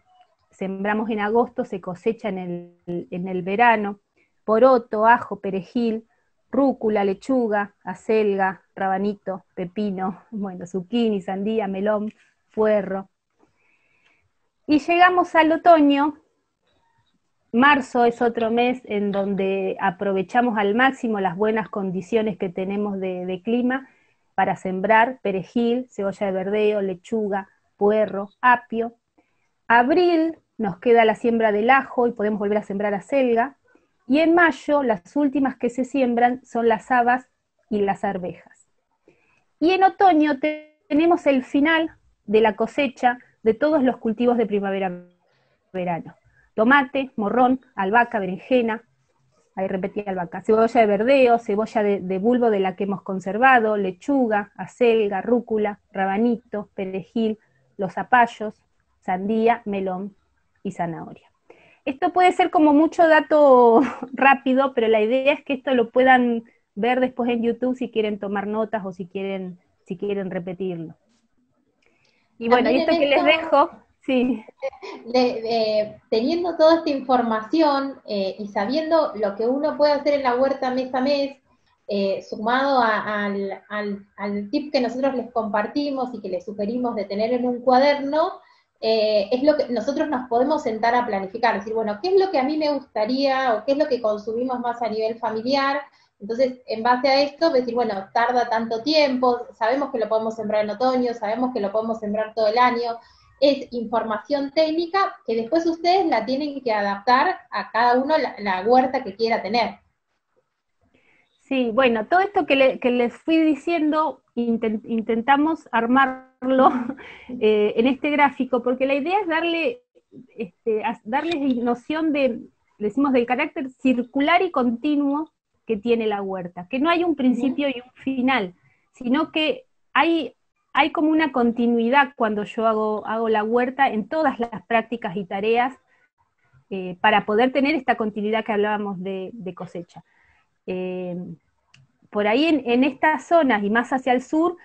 sembramos en agosto, se cosecha en el, en el verano, poroto, ajo, perejil, rúcula, lechuga, acelga, rabanito, pepino, <laughs> bueno, zucchini, sandía, melón, fuerro. Y llegamos al otoño. Marzo es otro mes en donde aprovechamos al máximo las buenas condiciones que tenemos de, clima para sembrar perejil, cebolla de verdeo, lechuga, puerro, apio. Abril nos queda la siembra del ajo y podemos volver a sembrar acelga. Y en mayo las últimas que se siembran son las habas y las arvejas. Y en otoño tenemos el final de la cosecha de todos los cultivos de primavera-verano. Tomate, morrón, albahaca, berenjena, ahí repetí albahaca, cebolla de verdeo, cebolla de, bulbo de la que hemos conservado, lechuga, acelga, rúcula, rabanito, perejil, los zapallos, sandía, melón y zanahoria. Esto puede ser como mucho dato <laughs> rápido, pero la idea es que esto lo puedan ver después en YouTube si quieren tomar notas o si quieren, si quieren repetirlo. Y bueno, y esto que les dejo, sí. teniendo toda esta información eh, y sabiendo lo que uno puede hacer en la huerta mes a mes, eh, sumado al, al, tip que nosotros les compartimos y que les sugerimos de tener en un cuaderno, eh, es lo que nosotros nos podemos sentar a planificar, decir, bueno, ¿qué es lo que a mí me gustaría o qué es lo que consumimos más a nivel familiar? Entonces, en base a esto, decir, bueno, tarda tanto tiempo, sabemos que lo podemos sembrar en otoño, sabemos que lo podemos sembrar todo el año, es información técnica que después ustedes la tienen que adaptar a cada uno la, huerta que quiera tener. Sí, bueno, todo esto que, les fui diciendo, intentamos armarlo <laughs> eh, en este gráfico, porque la idea es darle, este, darles noción de, decimos, del carácter circular y continuo que tiene la huerta, que no hay un principio y un final, sino que hay, hay como una continuidad cuando yo hago, hago la huerta en todas las prácticas y tareas eh, para poder tener esta continuidad que hablábamos de, cosecha. Eh, por ahí en, estas zonas y más hacia el sur,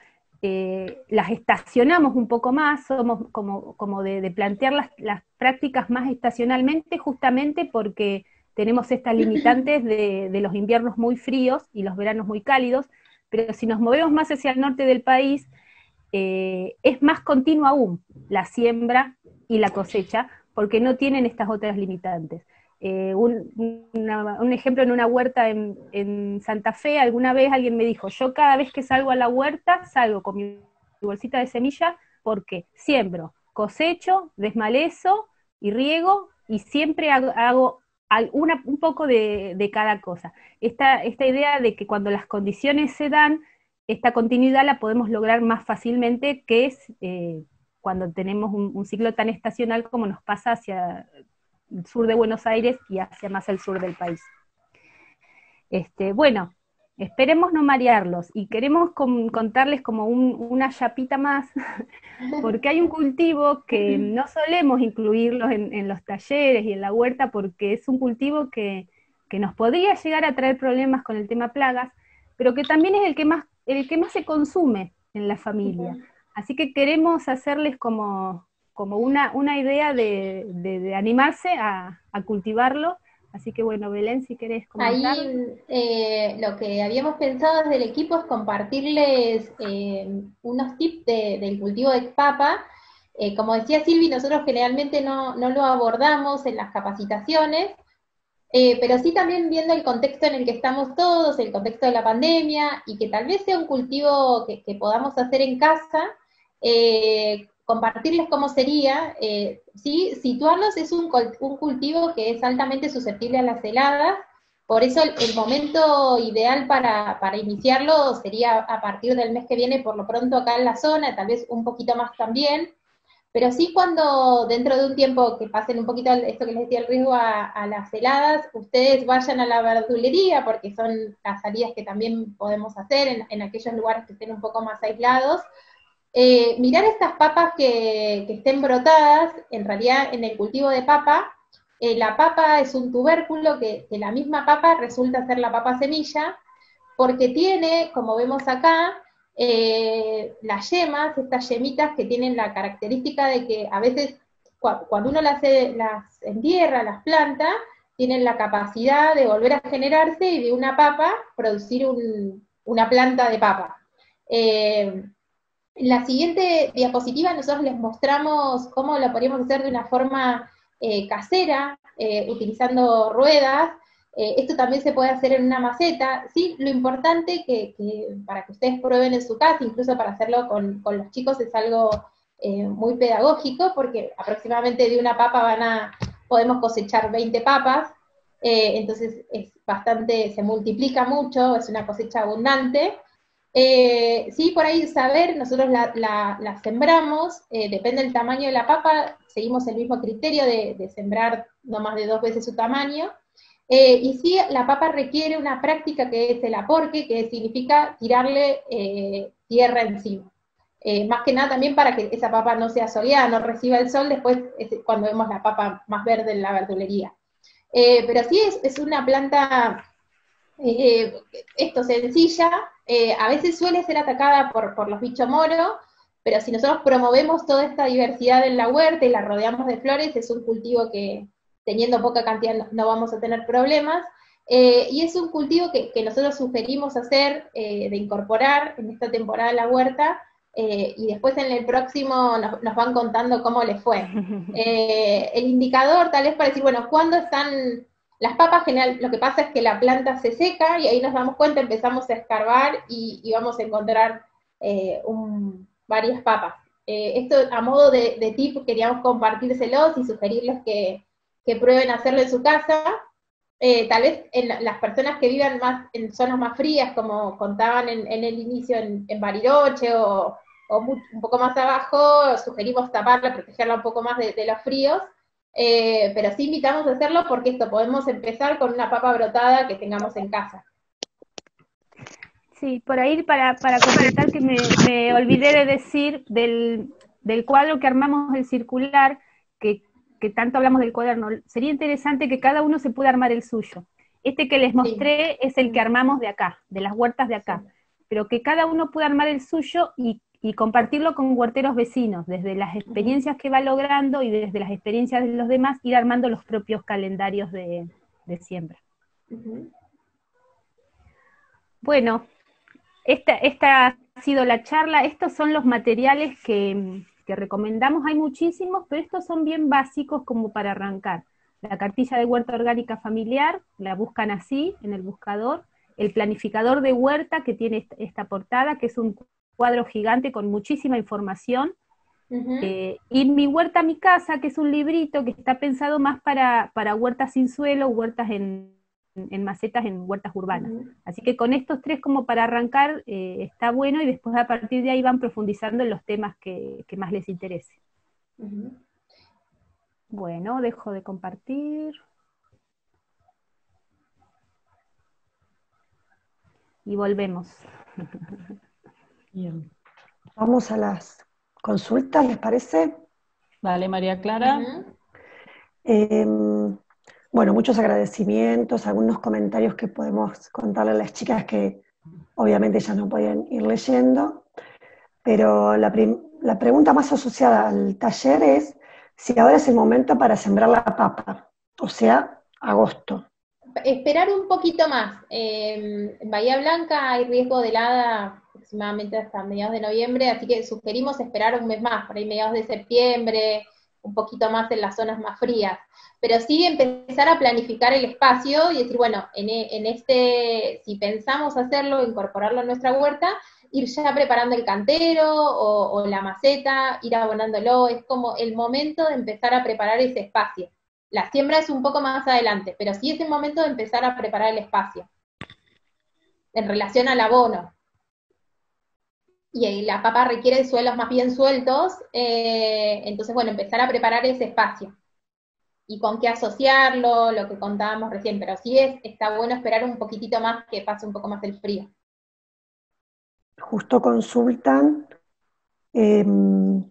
eh, las estacionamos un poco más, somos como, como de, plantear las, las, prácticas más estacionalmente, justamente porque tenemos estas limitantes <clears throat> de, los inviernos muy fríos y los veranos muy cálidos, pero si nos movemos más hacia el norte del país, eh, es más continua aún la siembra y la cosecha, porque no tienen estas otras limitantes. Eh, un, ejemplo en una huerta en, Santa Fe, alguna vez alguien me dijo, yo cada vez que salgo a la huerta, salgo con mi bolsita de semilla porque siembro, cosecho, desmalezo y riego y siempre hago un poco de, cada cosa. Esta, esta idea de que cuando las condiciones se dan, esta continuidad la podemos lograr más fácilmente que es eh, cuando tenemos un, ciclo tan estacional como nos pasa hacia el sur de Buenos Aires y hacia más el sur del país. Este, bueno, Esperemos no marearlos y queremos contarles como una chapita más, <laughs> porque hay un cultivo que no solemos incluirlos en, los talleres y en la huerta porque es un cultivo que, nos podría llegar a traer problemas con el tema plagas, pero que también es el que más, el que más se consume en la familia. Así que queremos hacerles como, como una, una idea de, animarse a, a cultivarlo Así que bueno, Belén, si querés comentar. Ahí eh, lo que habíamos pensado desde el equipo es compartirles eh, unos tips del cultivo de papa. Eh, como decía Silvi, nosotros generalmente no, lo abordamos en las capacitaciones, pero sí también viendo el contexto en el que estamos todos, el contexto de la pandemia, y que tal vez sea un cultivo que, podamos hacer en casa, compartirles cómo sería, eh, ¿sí? situarlos es un, cultivo que es altamente susceptible a las heladas, por eso el, momento ideal para, iniciarlo sería a partir del mes que viene, por lo pronto acá en la zona, tal vez un poquito más también, pero sí cuando dentro de un tiempo que pasen un poquito esto que les decía el riesgo a, las heladas, ustedes vayan a la verdulería, porque son las salidas que también podemos hacer en aquellos lugares que estén un poco más aislados, eh, mirar estas papas que, estén brotadas, en realidad en el cultivo de papa, eh, la papa es un tubérculo que, la misma papa resulta ser la papa semilla, porque tiene, como vemos acá, eh, las yemas, estas yemitas que tienen la característica de que a veces cuando uno las, las entierra, las planta, tienen la capacidad de volver a generarse y de una papa producir una planta de papa. En la siguiente diapositiva nosotros les mostramos cómo lo podríamos hacer de una forma eh, casera, eh, utilizando ruedas. Eh, esto también se puede hacer en una maceta. Sí, lo importante que, para que ustedes prueben en su casa, incluso para hacerlo con, los chicos, es algo muy pedagógico, porque aproximadamente de una papa van a, podemos cosechar 20 papas, entonces es bastante, se multiplica mucho, es una cosecha abundante. Eh, sí, por ahí saber, nosotros la, sembramos, eh, depende del tamaño de la papa, seguimos el mismo criterio de, sembrar no más de dos veces su tamaño. Eh, y sí, la papa requiere una práctica que es el aporque, que significa tirarle tierra encima. más que nada también para que esa papa no sea soleada, no reciba el sol, después es cuando vemos la papa más verde en la verdulería. pero sí es, una planta, esto sencilla, eh, a veces suele ser atacada por, los bichos moros, pero si nosotros promovemos toda esta diversidad en la huerta y la rodeamos de flores, es un cultivo que teniendo poca cantidad no, vamos a tener problemas. Eh, y es un cultivo que, nosotros sugerimos hacer, eh, de incorporar en esta temporada la huerta, y después en el próximo nos, nos van contando cómo les fue. <laughs> el indicador tal vez para decir, bueno, ¿cuándo están las papas, general, lo que pasa es que la planta se seca y ahí nos damos cuenta, empezamos a escarbar y, vamos a encontrar eh, varias papas. Eh, esto a modo de, tip queríamos compartírselos y sugerirles que, prueben hacerlo en su casa. Eh, tal vez en las personas que vivan más en zonas más frías, como contaban en, el inicio en, Bariloche o, un poco más abajo, sugerimos taparla, protegerla un poco más de los fríos. Eh, pero sí invitamos a hacerlo porque esto podemos empezar con una papa brotada que tengamos en casa. Sí, por ahí para, para que me, olvidé de decir del, cuadro que armamos el circular, que, tanto hablamos del cuaderno, sería interesante que cada uno se pueda armar el suyo. Este que les mostré es el que armamos de acá, de las huertas de acá, pero que cada uno pueda armar el suyo y y compartirlo con huerteros vecinos, desde las experiencias que va logrando y desde las experiencias de los demás, ir armando los propios calendarios de, siembra. Bueno, esta, esta, ha sido la charla, estos son los materiales que, que recomendamos, hay muchísimos, pero estos son bien básicos como para arrancar. La cartilla de huerta orgánica familiar, la buscan así en el buscador, el planificador de huerta que tiene esta portada, que es un cuadro gigante con muchísima información. Eh, y Mi Huerta, Mi Casa, que es un librito que está pensado más para, huertas sin suelo, huertas en, macetas, en huertas urbanas. Así que con estos tres como para arrancar eh, está bueno y después a partir de ahí van profundizando en los temas que, más les interese. Bueno, dejo de compartir. Y volvemos. Bien. Vamos a las consultas, ¿les parece? Vale, María Clara. Em, bueno, muchos agradecimientos, algunos comentarios que podemos contarle a las chicas que obviamente ya no podían ir leyendo, pero la, la pregunta más asociada al taller es si ahora es el momento para sembrar la papa, o sea, agosto. Esperar un poquito más. Em, en Bahía Blanca hay riesgo de helada aproximadamente hasta mediados de noviembre, así que sugerimos esperar un mes más, por ahí mediados de septiembre, un poquito más en las zonas más frías. Pero sí empezar a planificar el espacio y decir, bueno, en, e, este, si pensamos hacerlo, incorporarlo en nuestra huerta, ir ya preparando el cantero o, o, la maceta, ir abonándolo, es como el momento de empezar a preparar ese espacio. La siembra es un poco más adelante, pero sí es el momento de empezar a preparar el espacio en relación al abono y la papa requiere suelos más bien sueltos, eh, entonces, bueno, empezar a preparar ese espacio. Y con qué asociarlo, lo que contábamos recién, pero sí es, está bueno esperar un poquitito más que pase un poco más el frío. Justo consultan em,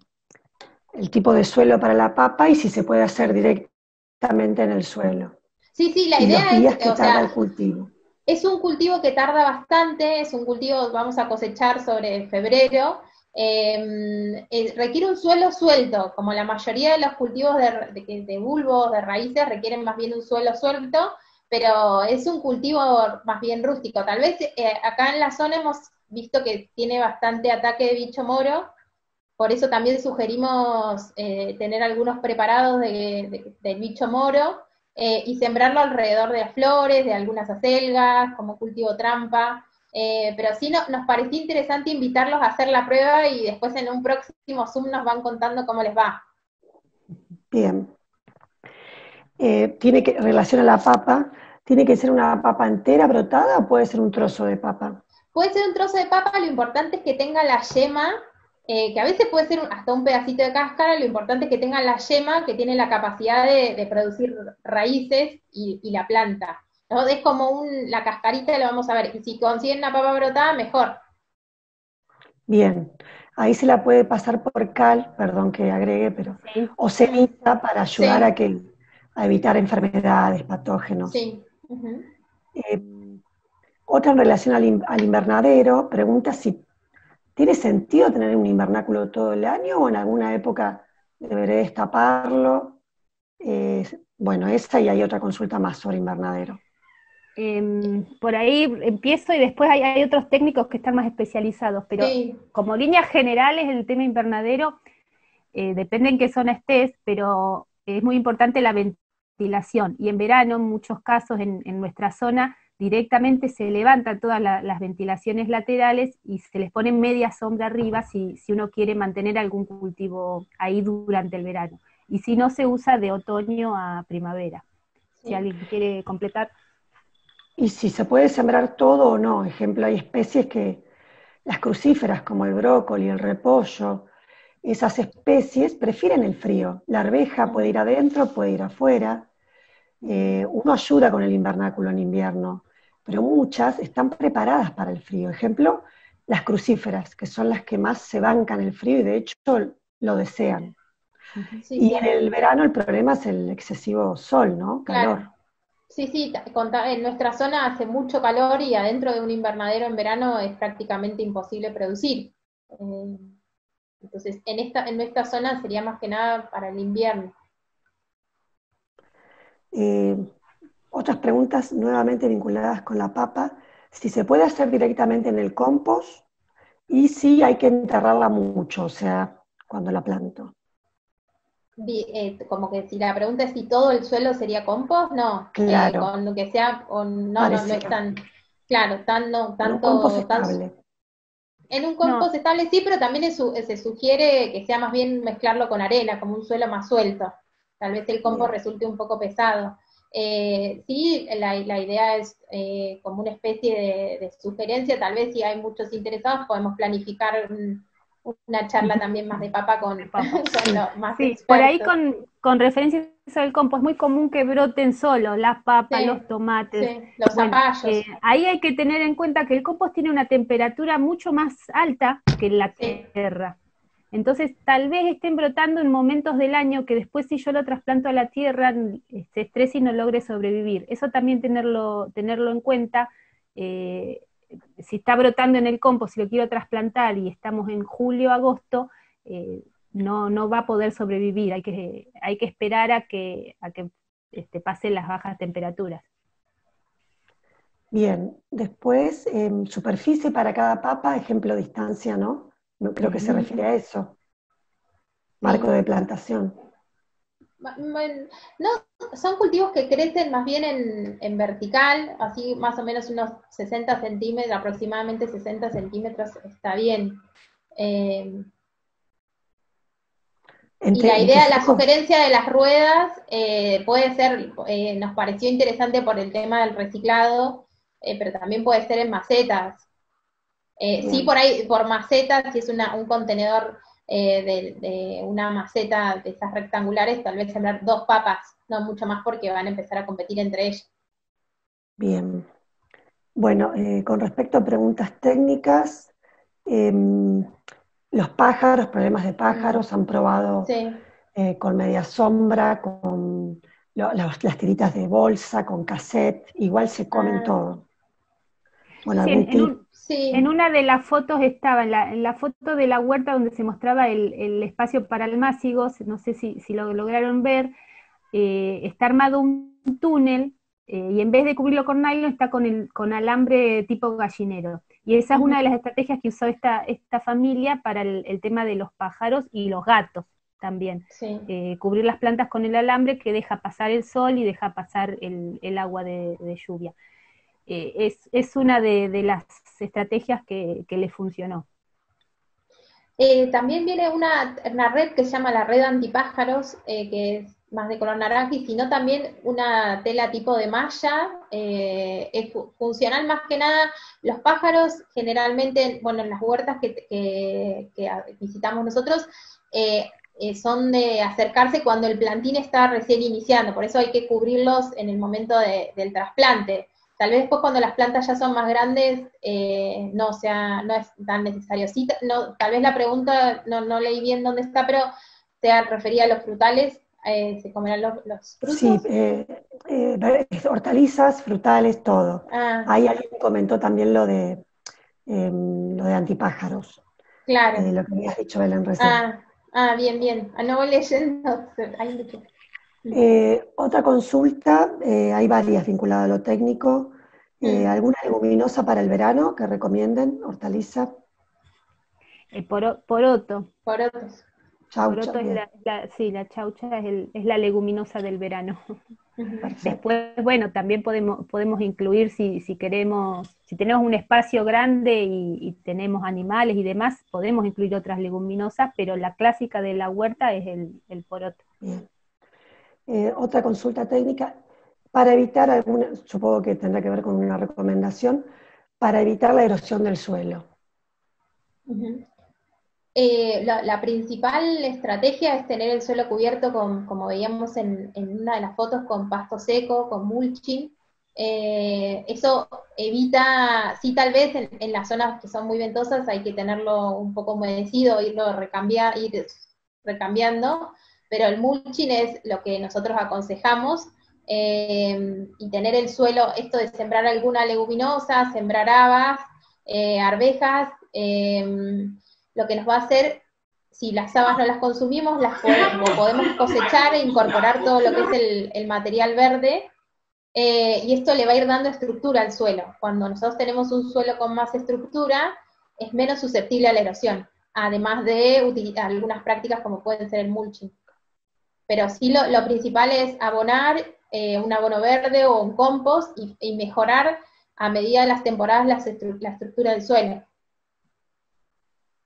el tipo de suelo para la papa y si se puede hacer directamente en el suelo. Sí, sí, la idea es, o sea, el cultivo. Es un cultivo que tarda bastante, es un cultivo vamos a cosechar sobre febrero. Em, eh, requiere un suelo suelto, como la mayoría de los cultivos de, de, bulbos, de raíces, requieren más bien un suelo suelto, pero es un cultivo más bien rústico. Tal vez eh, acá en la zona hemos visto que tiene bastante ataque de bicho moro, por eso también sugerimos eh, tener algunos preparados de, del bicho moro eh, y sembrarlo alrededor de las flores, de algunas acelgas, como cultivo trampa. Eh, pero sí no, nos pareció interesante invitarlos a hacer la prueba y después en un próximo Zoom nos van contando cómo les va. Bien. tiene que, relación a la papa, ¿tiene que ser una papa entera brotada o puede ser un trozo de papa? Puede ser un trozo de papa, lo importante es que tenga la yema eh, que a veces puede ser hasta un pedacito de cáscara, lo importante es que tenga la yema que tiene la capacidad de, producir raíces y, la planta. ¿no? Es como un, la cascarita, lo vamos a ver, y si consiguen una papa brotada, mejor. Bien, ahí se la puede pasar por cal, perdón que agregue, pero, o ceniza para ayudar a, que, a evitar enfermedades, patógenos. Sí. Eh, otra en relación al invernadero, pregunta si ¿Tiene sentido tener un invernáculo todo el año o en alguna época deberé destaparlo? bueno, esta y hay otra consulta más sobre invernadero. Em, por ahí empiezo y después hay, otros técnicos que están más especializados, pero como líneas generales el tema invernadero, eh, depende en qué zona estés, pero es muy importante la ventilación. Y en verano, en muchos casos en nuestra zona, directamente se levantan todas las ventilaciones laterales y se les pone media sombra arriba si, si uno quiere mantener algún cultivo ahí durante el verano. Y si no, se usa de otoño a primavera. Si alguien quiere completar. Y si se puede sembrar todo o no. Ejemplo, hay especies que, las crucíferas como el brócoli, el repollo, esas especies prefieren el frío. La arveja puede ir adentro, puede ir afuera. Eh, uno ayuda con el invernáculo en invierno, pero muchas están preparadas para el frío. Ejemplo, las crucíferas, que son las que más se bancan el frío y de hecho lo desean. y en el verano el problema es el excesivo sol, ¿no? Calor. Sí, sí, en nuestra zona hace mucho calor y adentro de un invernadero en verano es prácticamente imposible producir. Eh, entonces, en, esta, en nuestra zona sería más que nada para el invierno. Eh, otras preguntas nuevamente vinculadas con la papa, si se puede hacer directamente en el compost y si hay que enterrarla mucho, o sea, cuando la planto. Eh, como que si la pregunta es si todo el suelo sería compost, no. Eh, claro. con lo que sea, no, no, no, es tan, claro, tan, no, tanto. En un compost estable sí, pero también se sugiere que sea más bien mezclarlo con arena, como un suelo más suelto. Tal vez el compost resulte un poco pesado. Eh, sí, la, idea es eh, como una especie de, sugerencia, tal vez si hay muchos interesados podemos planificar una charla también más de papa con, <laughs> los más Sí, por ahí con, con referencia al compost, es muy común que broten solo las papas, los tomates, los zapallos. Eh, ahí hay que tener en cuenta que el compost tiene una temperatura mucho más alta que la tierra. Entonces, tal vez estén brotando en momentos del año que después si yo lo trasplanto a la tierra, se estrese y no logre sobrevivir. Eso también tenerlo, tenerlo en cuenta. Eh, si está brotando en el compost, si lo quiero trasplantar y estamos en julio, agosto, eh, no, no va a poder sobrevivir. Hay que, hay que esperar a que, a que este, pasen las bajas temperaturas. Bien, después, superficie para cada papa, ejemplo distancia, ¿no? No creo que se refiere a eso. Marco de plantación. No, son cultivos que crecen más bien en, vertical, así más o menos unos 60 centímetros, aproximadamente 60 centímetros está bien. Eh, y la idea, la sugerencia de las ruedas eh, puede ser, eh, nos pareció interesante por el tema del reciclado, pero también puede ser en macetas. Eh, sí, por ahí, por macetas, si es una, un contenedor eh, de, una maceta de esas rectangulares, tal vez sembrar dos papas, no mucho más porque van a empezar a competir entre ellas. Bien. Bueno, eh, con respecto a preguntas técnicas, em, los pájaros, problemas de pájaros, han probado eh, con media sombra, con las, tiritas de bolsa, con cassette, igual se comen ah. todo. Bueno, en, una de las fotos estaba, en la, foto de la huerta donde se mostraba el, espacio para el másigo, no sé si, lo lograron ver, eh, está armado un túnel eh, y en vez de cubrirlo con nylon está con, el, con alambre tipo gallinero. Y esa es una de las estrategias que usó esta, esta familia para el, tema de los pájaros y los gatos también. Eh, cubrir las plantas con el alambre que deja pasar el sol y deja pasar el, agua de, lluvia. Eh, es, una de, las estrategias que, le funcionó. Eh, también viene una, una, red que se llama la red antipájaros, que es más de color naranja, sino también una tela tipo de malla, eh, es funcional más que nada. Los pájaros generalmente, bueno, en las huertas que, visitamos nosotros, eh, eh, son de acercarse cuando el plantín está recién iniciando, por eso hay que cubrirlos en el momento del trasplante. Tal vez después cuando las plantas ya son más grandes no sea no es tan necesario. Sí, no, tal vez la pregunta no, no leí bien dónde está, pero se refería a los frutales eh, se comerán los, frutos. Sí, eh, eh, hortalizas, frutales, todo. Ah. Ahí alguien comentó también lo de em, lo de antipájaros. Claro. lo que habías dicho, Belén, recién. Ah, ah bien, bien. Ah, no voy leyendo. Otra consulta, hay varias vinculadas a lo técnico. Mm. ¿Alguna leguminosa para el verano que recomienden? ¿Hortaliza? El poroto. Porotos. Chaucha, es la, sí, la chaucha es, es, la leguminosa del verano. <laughs> Después, bueno, también podemos, podemos incluir si, si queremos, si tenemos un espacio grande y, tenemos animales y demás, podemos incluir otras leguminosas, pero la clásica de la huerta es el, poroto. Eh, otra consulta técnica, para evitar alguna, supongo que tendrá que ver con una recomendación, para evitar la erosión del suelo. Eh, la, principal estrategia es tener el suelo cubierto con, como veíamos en, una de las fotos, con pasto seco, con mulching. Eh, eso evita, sí tal vez en, las zonas que son muy ventosas hay que tenerlo un poco humedecido, irlo recambiar, ir recambiando, pero el mulching es lo que nosotros aconsejamos, eh, y tener el suelo, esto de sembrar alguna leguminosa, sembrar habas, arvejas, lo que nos va a hacer, si las habas no las consumimos, las podemos, cosechar e incorporar todo lo que es el, material verde, eh, y esto le va a ir dando estructura al suelo. Cuando nosotros tenemos un suelo con más estructura, es menos susceptible a la erosión, además de algunas prácticas como pueden ser el mulching. Pero sí lo, principal es abonar eh, un abono verde o un compost y, mejorar a medida de las temporadas la estructura del suelo.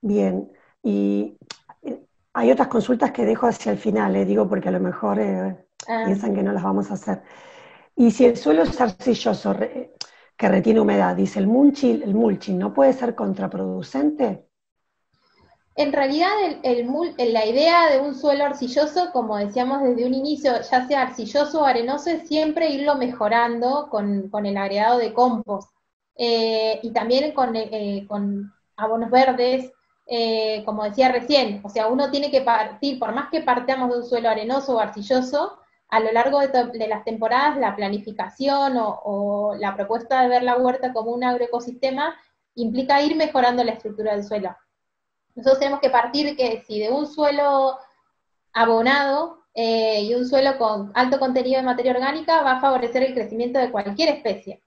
Bien, y eh, hay otras consultas que dejo hacia el final, eh, digo porque a lo mejor eh, ah. piensan que no las vamos a hacer. Y si el suelo es arcilloso, que retiene humedad, dice el mulching, el mulching, ¿no puede ser contraproducente? En realidad, el, la idea de un suelo arcilloso, como decíamos desde un inicio, ya sea arcilloso o arenoso, es siempre irlo mejorando con, el agregado de compost. y también con, con abonos verdes, eh, como decía recién, o sea, uno tiene que partir, por más que partamos de un suelo arenoso o arcilloso, a lo largo de, las temporadas la planificación o, la propuesta de ver la huerta como un agroecosistema implica ir mejorando la estructura del suelo. Nosotros tenemos que partir que si de un suelo abonado eh, y un suelo con alto contenido de materia orgánica va a favorecer el crecimiento de cualquier especie.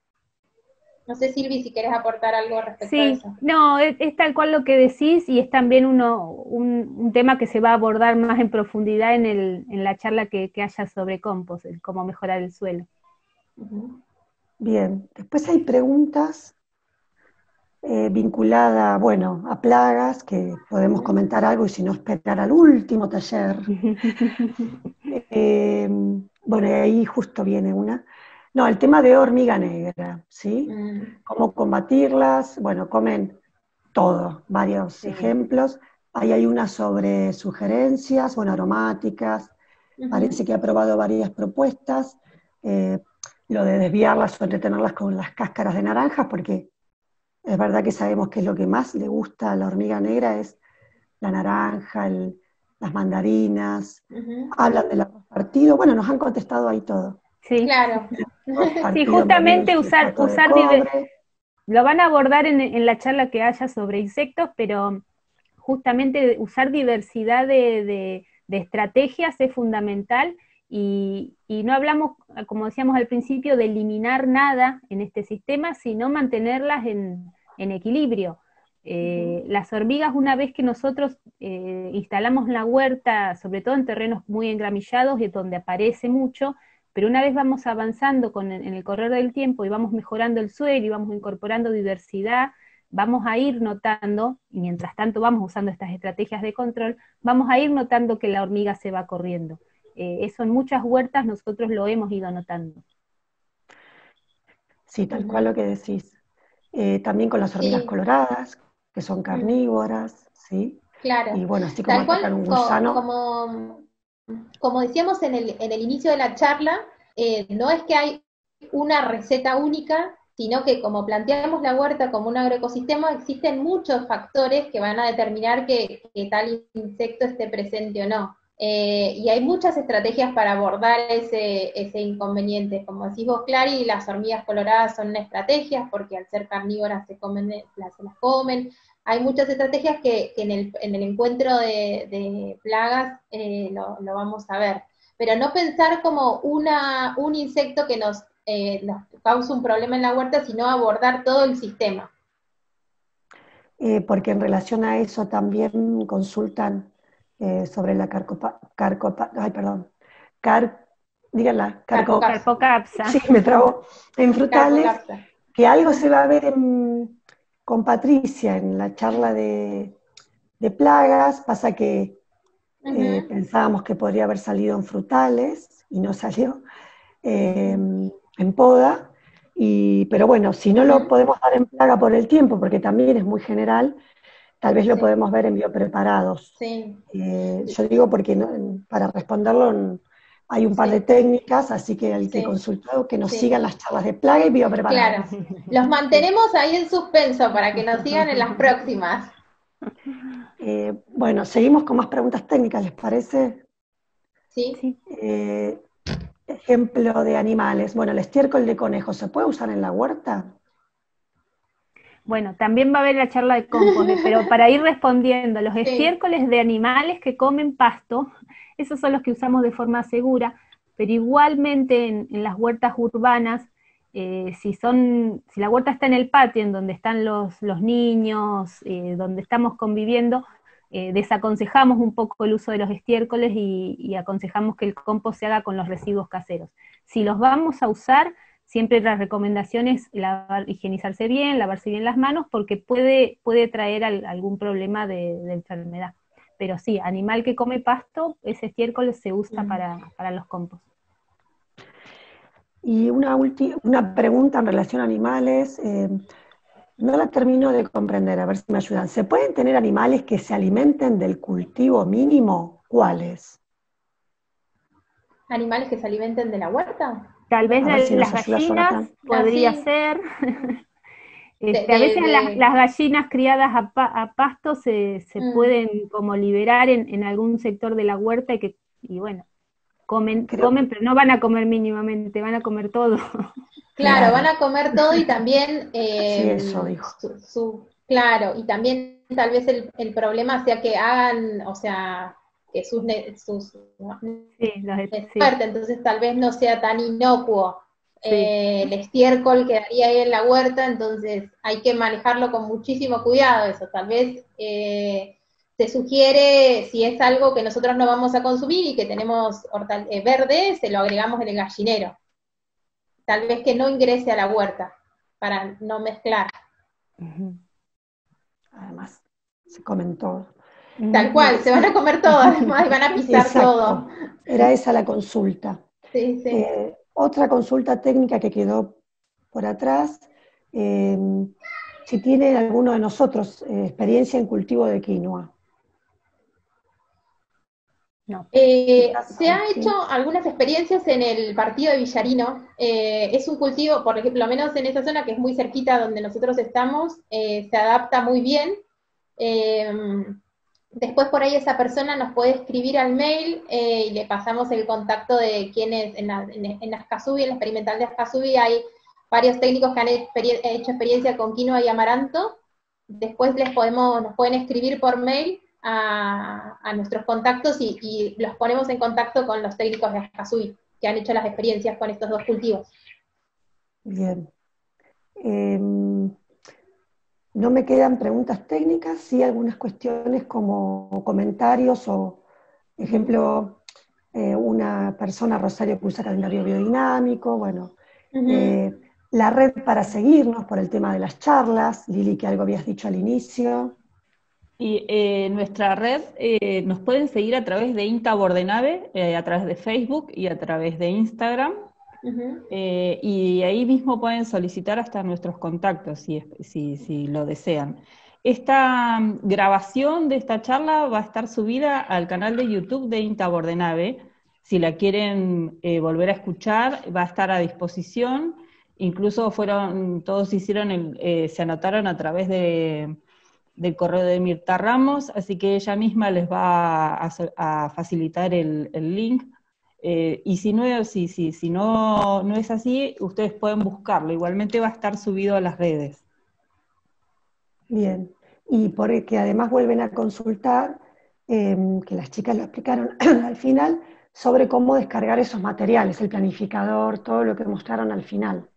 No sé, Silvi, si quieres aportar algo respecto a eso. No, es, tal cual lo que decís y es también uno, un, tema que se va a abordar más en profundidad en, el, en la charla que, haya sobre compost, el cómo mejorar el suelo. Bien, después hay preguntas eh, vinculadas, bueno, a plagas, que podemos comentar algo y si no esperar al último taller. <laughs> Eh, bueno, ahí justo viene una. No, el tema de hormiga negra, ¿sí? Mm. Cómo combatirlas, bueno, comen todo, varios ejemplos. Ahí hay una sobre sugerencias, bueno, aromáticas, parece que ha probado varias propuestas. Eh, lo de desviarlas o entretenerlas con las cáscaras de naranjas, porque es verdad que sabemos que lo que más le gusta a la hormiga negra es la naranja, las mandarinas, hablan del arroz partido, bueno, nos han contestado ahí todo. Sí, claro. sí, justamente usar, usar lo van a abordar en, la charla que haya sobre insectos, pero justamente usar diversidad de, estrategias es fundamental y, no hablamos, como decíamos al principio, de eliminar nada en este sistema, sino mantenerlas en, equilibrio. Eh, las hormigas, una vez que nosotros eh, instalamos la huerta, sobre todo en terrenos muy engramillados y donde aparece mucho, pero una vez vamos avanzando con, en el correr del tiempo y vamos mejorando el suelo y vamos incorporando diversidad, vamos a ir notando, y mientras tanto vamos usando estas estrategias de control, vamos a ir notando que la hormiga se va corriendo. Eh, eso en muchas huertas nosotros lo hemos ido notando. Sí, tal cual lo que decís. Eh, también con las hormigas coloradas, que son carnívoras, ¿sí? Claro. Y bueno, así como un gusano. Como, como decíamos en el, en el inicio de la charla, eh, no es que hay una receta única, sino que como planteamos la huerta como un agroecosistema, existen muchos factores que van a determinar que, tal insecto esté presente o no. Eh, y hay muchas estrategias para abordar ese, ese inconveniente. Como decís vos, Clary, las hormigas coloradas son una estrategia, porque al ser carnívoras se, comen, las, se las comen hay muchas estrategias que, en, el, en, el, encuentro de, plagas eh, lo, vamos a ver. Pero no pensar como una, un insecto que nos, eh, nos causa un problema en la huerta, sino abordar todo el sistema. Eh, porque en relación a eso también consultan sobre la carcopa, carcopa, ay, perdón, car, díganla, carcocapsa. Sí, me trago. En frutales, que algo se va a ver en con Patricia en la charla de, plagas, pasa que eh, pensábamos que podría haber salido en frutales y no salió em, en poda, y, pero bueno, si no lo podemos dar en plaga por el tiempo, porque también es muy general, tal vez lo podemos ver en biopreparados. Sí. Eh, yo digo porque para responderlo hay un par de técnicas, así que hay que consultar que nos sigan las charlas de plaga y biopreparados. Claro, los mantenemos ahí en suspenso para que nos sigan en las próximas. Eh, bueno, seguimos con más preguntas técnicas, ¿les parece? Sí. Eh, ejemplo de animales. Bueno, el estiércol de conejo, ¿se puede usar en la huerta? Bueno, también va a haber la charla de compost, pero <laughs> para ir respondiendo, los estiércoles de animales que comen pasto esos son los que usamos de forma segura, pero igualmente en, las huertas urbanas, eh, si, son, si la huerta está en el patio, en donde están los, niños, eh, donde estamos conviviendo, eh, desaconsejamos un poco el uso de los estiércoles y, aconsejamos que el compost se haga con los residuos caseros. Si los vamos a usar, siempre la recomendación es higienizarse bien, lavarse bien las manos, porque puede, puede traer algún problema de enfermedad pero sí, animal que come pasto, ese estiércol se usa para, los compost. Y una, una pregunta en relación a animales, eh, no la termino de comprender, a ver si me ayudan. ¿Se pueden tener animales que se alimenten del cultivo mínimo? ¿Cuáles? ¿Animales que se alimenten de la huerta? Tal vez las gallinas, podría ah, ser. <laughs> Este, a veces las, gallinas criadas a, pasto se, mm. pueden como liberar en, algún sector de la huerta y que, y bueno, comen, comen, pero no van a comer mínimamente, van a comer todo. <laughs> Claro, van a comer todo y también... Eh, eso Su, claro, y también tal vez el, problema sea que hagan, o sea, sus... sus sí, los, entonces tal vez no sea tan inocuo eh, el estiércol quedaría ahí en la huerta, entonces hay que manejarlo con muchísimo cuidado eso. Tal vez eh, se sugiere, si es algo que nosotros no vamos a consumir y que tenemos eh, verde, se lo agregamos en el gallinero. Tal vez que no ingrese a la huerta, para no mezclar. Además, se comentó. Tal cual, se van a comer todo, además, y van a pisar todo. Era esa la consulta. Sí, sí. Otra consulta técnica que quedó por atrás, eh, si tiene alguno de nosotros eh, experiencia en cultivo de quinoa. No. Eh, se ha hecho algunas experiencias en el partido de Villarino. es un cultivo, por ejemplo, lo menos en esa zona que es muy cerquita donde nosotros estamos, se adapta muy bien Después por ahí esa persona nos puede escribir al mail eh, y le pasamos el contacto de quienes en, la, en, en en la experimental de Ascasubi, hay varios técnicos que han hecho experiencia con quinoa y amaranto. Después les podemos, nos pueden escribir por mail a, nuestros contactos y, los ponemos en contacto con los técnicos de Ascasubi que han hecho las experiencias con estos dos cultivos. Bien. Em, no me quedan preguntas técnicas, sí algunas cuestiones como comentarios o, ejemplo, eh, una persona, Rosario, que usa calendario biodinámico, bueno, eh, la red para seguirnos por el tema de las charlas, Lili, que algo habías dicho al inicio. Y eh, nuestra red nos pueden seguir a través de Inta Bordenave, a través de Facebook y a través de Instagram. Eh, y ahí mismo pueden solicitar hasta nuestros contactos si, si, lo desean. Esta mm, grabación de esta charla va a estar subida al canal de YouTube de Inta Bordenave. Si la quieren eh, volver a escuchar, va a estar a disposición. Incluso fueron, todos hicieron, eh, se anotaron a través de, del correo de Mirta Ramos, así que ella misma les va a, facilitar el, el link eh, y si, no, si, si, si no, no es así, ustedes pueden buscarlo. Igualmente va a estar subido a las redes. Bien. Y por que además vuelven a consultar, em, que las chicas lo explicaron <clears throat> al final, sobre cómo descargar esos materiales, el planificador, todo lo que mostraron al final.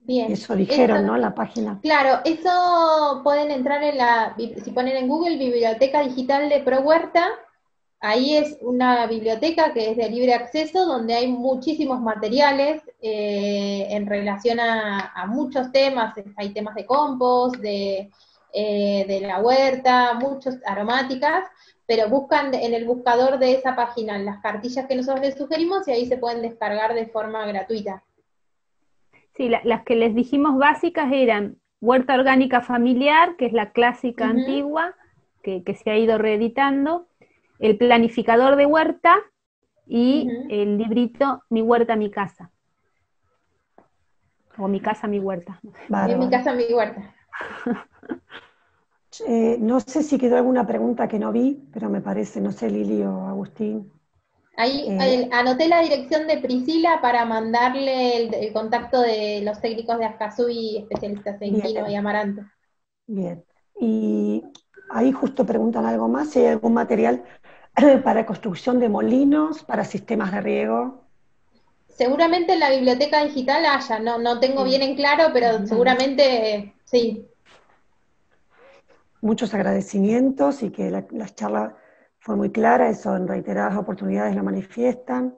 Bien. Eso dijeron, ¿no? En la página. Claro, eso pueden entrar en la, si ponen en Google Biblioteca Digital de Pro Huerta, Ahí es una biblioteca que es de libre acceso, donde hay muchísimos materiales eh, en relación a, muchos temas. Hay temas de compost, de, eh, de la huerta, muchos aromáticas, pero buscan en el buscador de esa página las cartillas que nosotros les sugerimos y ahí se pueden descargar de forma gratuita. Sí, las que les dijimos básicas eran huerta orgánica familiar, que es la clásica antigua, que, que, se ha ido reeditando, el planificador de huerta y el librito Mi huerta, mi casa. O mi casa, mi huerta. Mi casa, mi huerta. <laughs> Eh, no sé si quedó alguna pregunta que no vi, pero me parece, no sé, Lili o Agustín. Ahí eh, anoté la dirección de Priscila para mandarle el, contacto de los técnicos de Ascazú y especialistas en Quino y Amaranto. Bien. Y ahí justo preguntan algo más, si hay algún material <clears throat> para construcción de molinos, para sistemas de riego. Seguramente en la biblioteca digital haya, no, no tengo bien en claro, pero seguramente sí. Muchos agradecimientos y que la, charla fue muy clara, eso en reiteradas oportunidades lo manifiestan.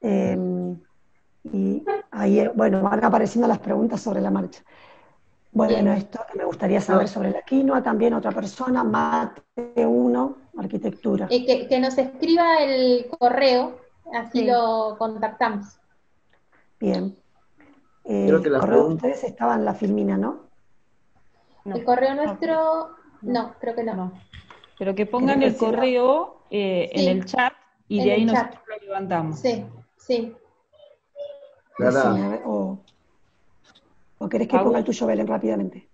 Em, y ahí, bueno, van apareciendo las preguntas sobre la marcha. Bueno, esto me gustaría saber sobre la quinoa, también otra persona, Mate 1, arquitectura. Eh, que, nos escriba el correo, así lo contactamos. Bien. Eh, el correo de ustedes estaba en la filmina, ¿no? El correo nuestro, no, creo que no. Pero que pongan el correo eh, en el chat y de ahí nosotros lo levantamos. Sí, sí. o, ¿O querés que ponga el tuyo, Belén, rápidamente?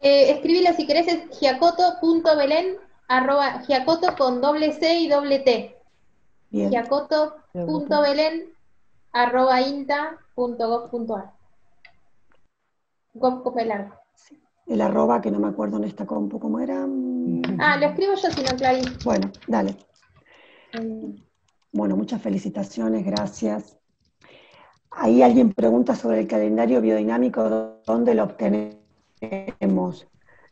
Eh, escribilo si querés, es giacoto.belén, arroba, giacoto con doble C y doble T. Giacoto.belén, arroba inta punto Gov el arroba que no me acuerdo en esta compu cómo era. <laughs> Ah, lo escribo yo si no, Clarín. Bueno, dale. Bueno, muchas felicitaciones, gracias. Ahí alguien pregunta sobre el calendario biodinámico, ¿dónde lo obtenemos?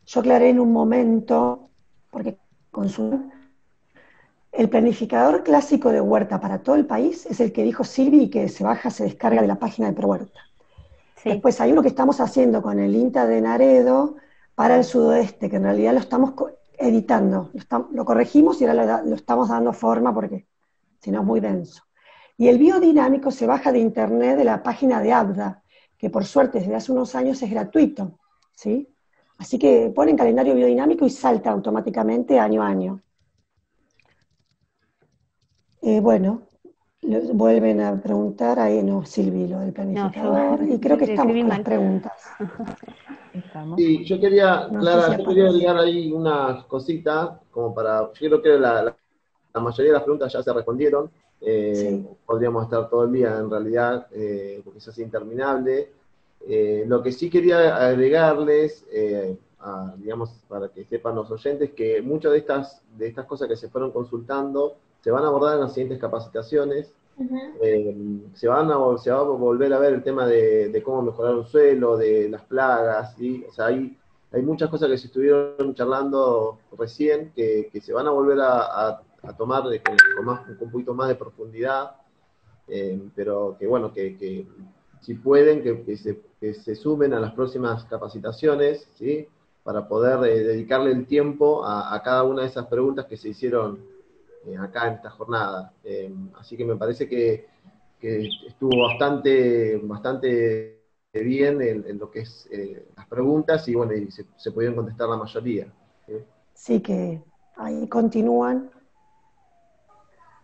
Yo aclaré en un momento, porque consumo, el planificador clásico de huerta para todo el país es el que dijo Silvi y que se baja, se descarga de la página de ProHuerta. Después hay uno que estamos haciendo con el INTA de Naredo para el sudoeste, que en realidad lo estamos editando, lo, corregimos y ahora lo, lo estamos dando forma porque si no es muy denso. Y el biodinámico se baja de internet de la página de ABDA, que por suerte desde hace unos años es gratuito. ¿sí? Así que ponen calendario biodinámico y salta automáticamente año a año. Eh, bueno, vuelven a preguntar ahí, no, Silvi, lo del planificador. <laughs> y creo que estamos con las preguntas. <laughs> estamos. Sí, yo quería, Clara, yo quería agregar ahí una cosita, como para, yo creo que la, la, mayoría de las preguntas ya se respondieron, eh, podríamos estar todo el día en realidad, eh, porque se hace interminable. Eh, lo que sí quería agregarles, digamos, para que sepan los oyentes, que muchas de estas, de estas cosas que se fueron consultando se van a abordar en las siguientes capacitaciones. Eh, se, van a, se va a volver a ver el tema de, cómo mejorar un suelo, de las plagas, ¿sí? o sea, hay, hay muchas cosas que se estuvieron charlando recién que, se van a volver a, tomar con, más, un poquito más de profundidad, eh, pero que bueno, que, si pueden, que, se, que, se, sumen a las próximas capacitaciones, ¿sí? para poder eh, dedicarle el tiempo a, cada una de esas preguntas que se hicieron eh, acá en esta jornada. Eh, así que me parece que, estuvo bastante, bastante bien en, lo que es eh, las preguntas y bueno, y se, pudieron contestar la mayoría. Sí, que ahí continúan.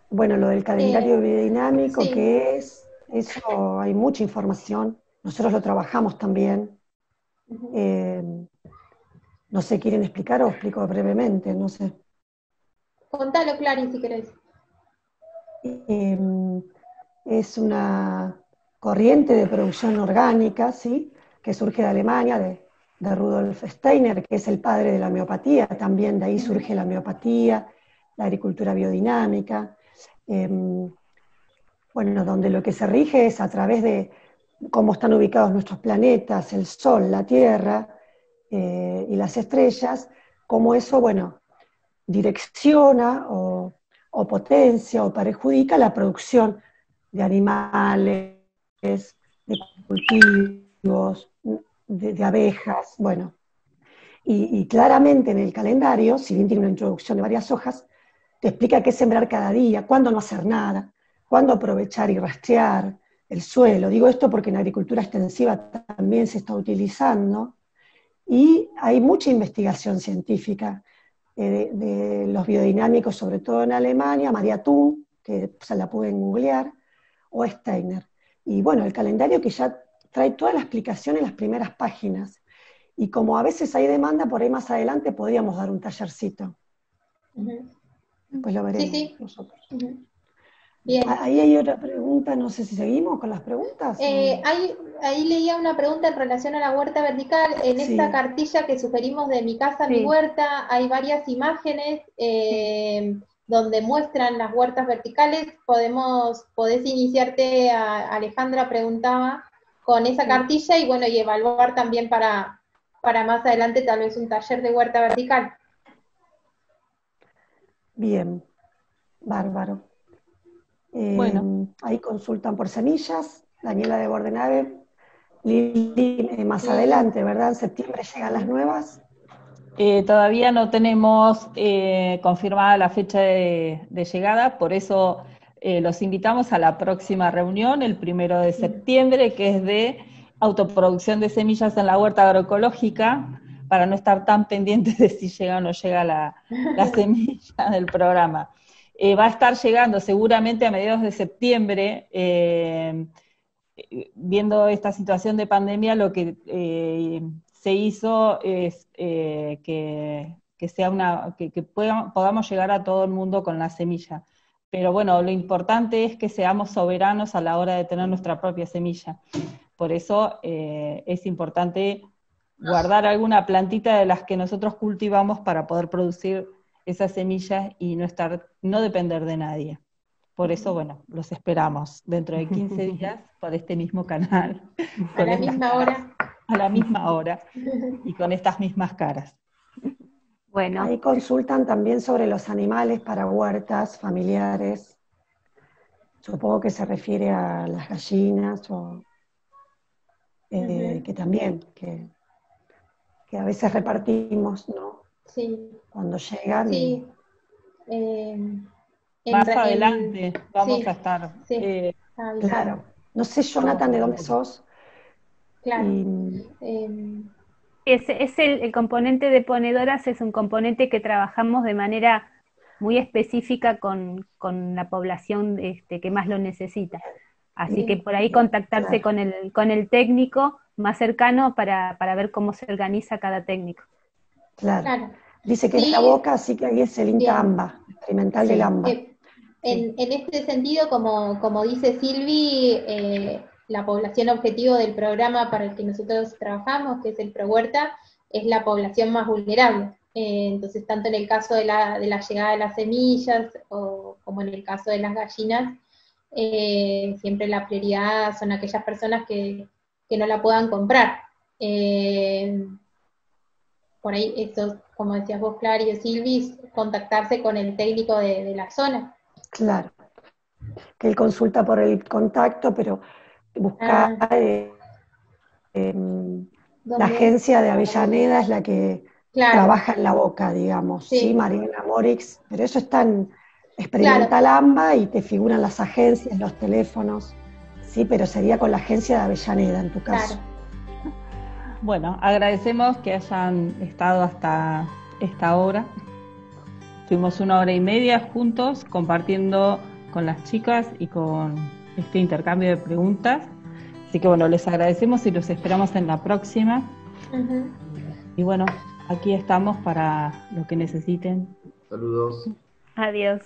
Bueno, lo del calendario biodinámico, que es, eso hay mucha información. Nosotros lo trabajamos también. no sé, ¿quieren explicar o explico brevemente? No sé. Contalo, Clary, si querés. Em, es una corriente de producción orgánica, ¿sí? que surge de Alemania, de, Rudolf Steiner, que es el padre de la homeopatía, también de ahí surge la homeopatía, la agricultura biodinámica, em, bueno, donde lo que se rige es a través de cómo están ubicados nuestros planetas, el Sol, la Tierra eh, y las estrellas, cómo eso, bueno, direcciona o, potencia o perjudica la producción de animales, de cultivos, de, abejas, bueno. Y, claramente en el calendario, si bien tiene una introducción de varias hojas, te explica qué sembrar cada día, cuándo no hacer nada, cuándo aprovechar y rastrear el suelo. Digo esto porque en agricultura extensiva también se está utilizando y hay mucha investigación científica eh, de, los biodinámicos, sobre todo en Alemania, María Thun, que se la pueden googlear, o Steiner. Y bueno, el calendario que ya trae toda la explicación en las primeras páginas. Y como a veces hay demanda, por ahí más adelante podríamos dar un tallercito. Pues lo veremos nosotros. Ah, ahí hay otra pregunta, no sé si seguimos con las preguntas. Eh, ahí leía una pregunta en relación a la huerta vertical. En esta cartilla que sugerimos de mi casa, mi huerta, hay varias imágenes eh, donde muestran las huertas verticales. Podemos, podés iniciarte, Alejandra preguntaba, con esa cartilla y bueno, y evaluar también para, para más adelante tal vez un taller de huerta vertical. Bien, bárbaro. Bueno. Em, ahí consultan por semillas, Daniela de Bordenave, Lili, eh, más adelante, ¿verdad? En septiembre llegan las nuevas. Eh, todavía no tenemos eh, confirmada la fecha de, llegada, por eso los invitamos a la próxima reunión, el primero de septiembre, que es de autoproducción de semillas en la huerta agroecológica, para no estar tan pendientes de si llega o no llega la, la <laughs> semilla del programa. Va a estar llegando seguramente a mediados de septiembre viendo esta situación de pandemia, lo que eh, se hizo es eh, que, sea una, que, podamos llegar a todo el mundo con la semilla. Pero bueno, lo importante es que seamos soberanos a la hora de tener nuestra propia semilla. Por eso eh, es importante guardar alguna plantita de las que nosotros cultivamos para poder producir esas semillas y no estar, no depender de nadie. Por eso, bueno, los esperamos dentro de 15 <laughs> días por este mismo canal. A la misma hora. A la misma hora y con estas mismas caras. Bueno. Ahí consultan también sobre los animales para huertas familiares. Supongo que se refiere a las gallinas o eh, que también, que, a veces repartimos, ¿no? Sí. Cuando llegan. Sí. Eh, más adelante vamos a estar. Eh, claro. No sé, Jonathan, ¿de dónde sos? Claro. Em, es, el, componente de ponedoras, es un componente que trabajamos de manera muy específica con, la población este, que más lo necesita. Así que por ahí contactarse con, el, con el técnico más cercano para, para ver cómo se organiza cada técnico. Claro. Dice que es la boca, así que ahí es el INTA experimental del AMBA. Eh, en, en, este sentido, como, como dice Silvi, eh, la población objetivo del programa para el que nosotros trabajamos, que es el ProHuerta, es la población más vulnerable. Eh, entonces, tanto en el caso de la, de la llegada de las semillas o como en el caso de las gallinas, siempre la prioridad son aquellas personas que, que no la puedan comprar. Por ahí, eso como decías vos, Clary y Silvis, contactarse con el técnico de, la zona. Claro, que él consulta por el contacto, pero buscar ah. eh, em, la agencia de Avellaneda es la que trabaja en la boca, digamos, sí, Mariana Morix, pero eso está en Experimental AMBA y te figuran las agencias, los teléfonos, sí, pero sería con la agencia de Avellaneda en tu caso. Bueno, agradecemos que hayan estado hasta esta hora. Tuvimos una hora y media juntos compartiendo con las chicas y con este intercambio de preguntas. Así que bueno, les agradecemos y los esperamos en la próxima. Y bueno, aquí estamos para lo que necesiten. Saludos. Adiós.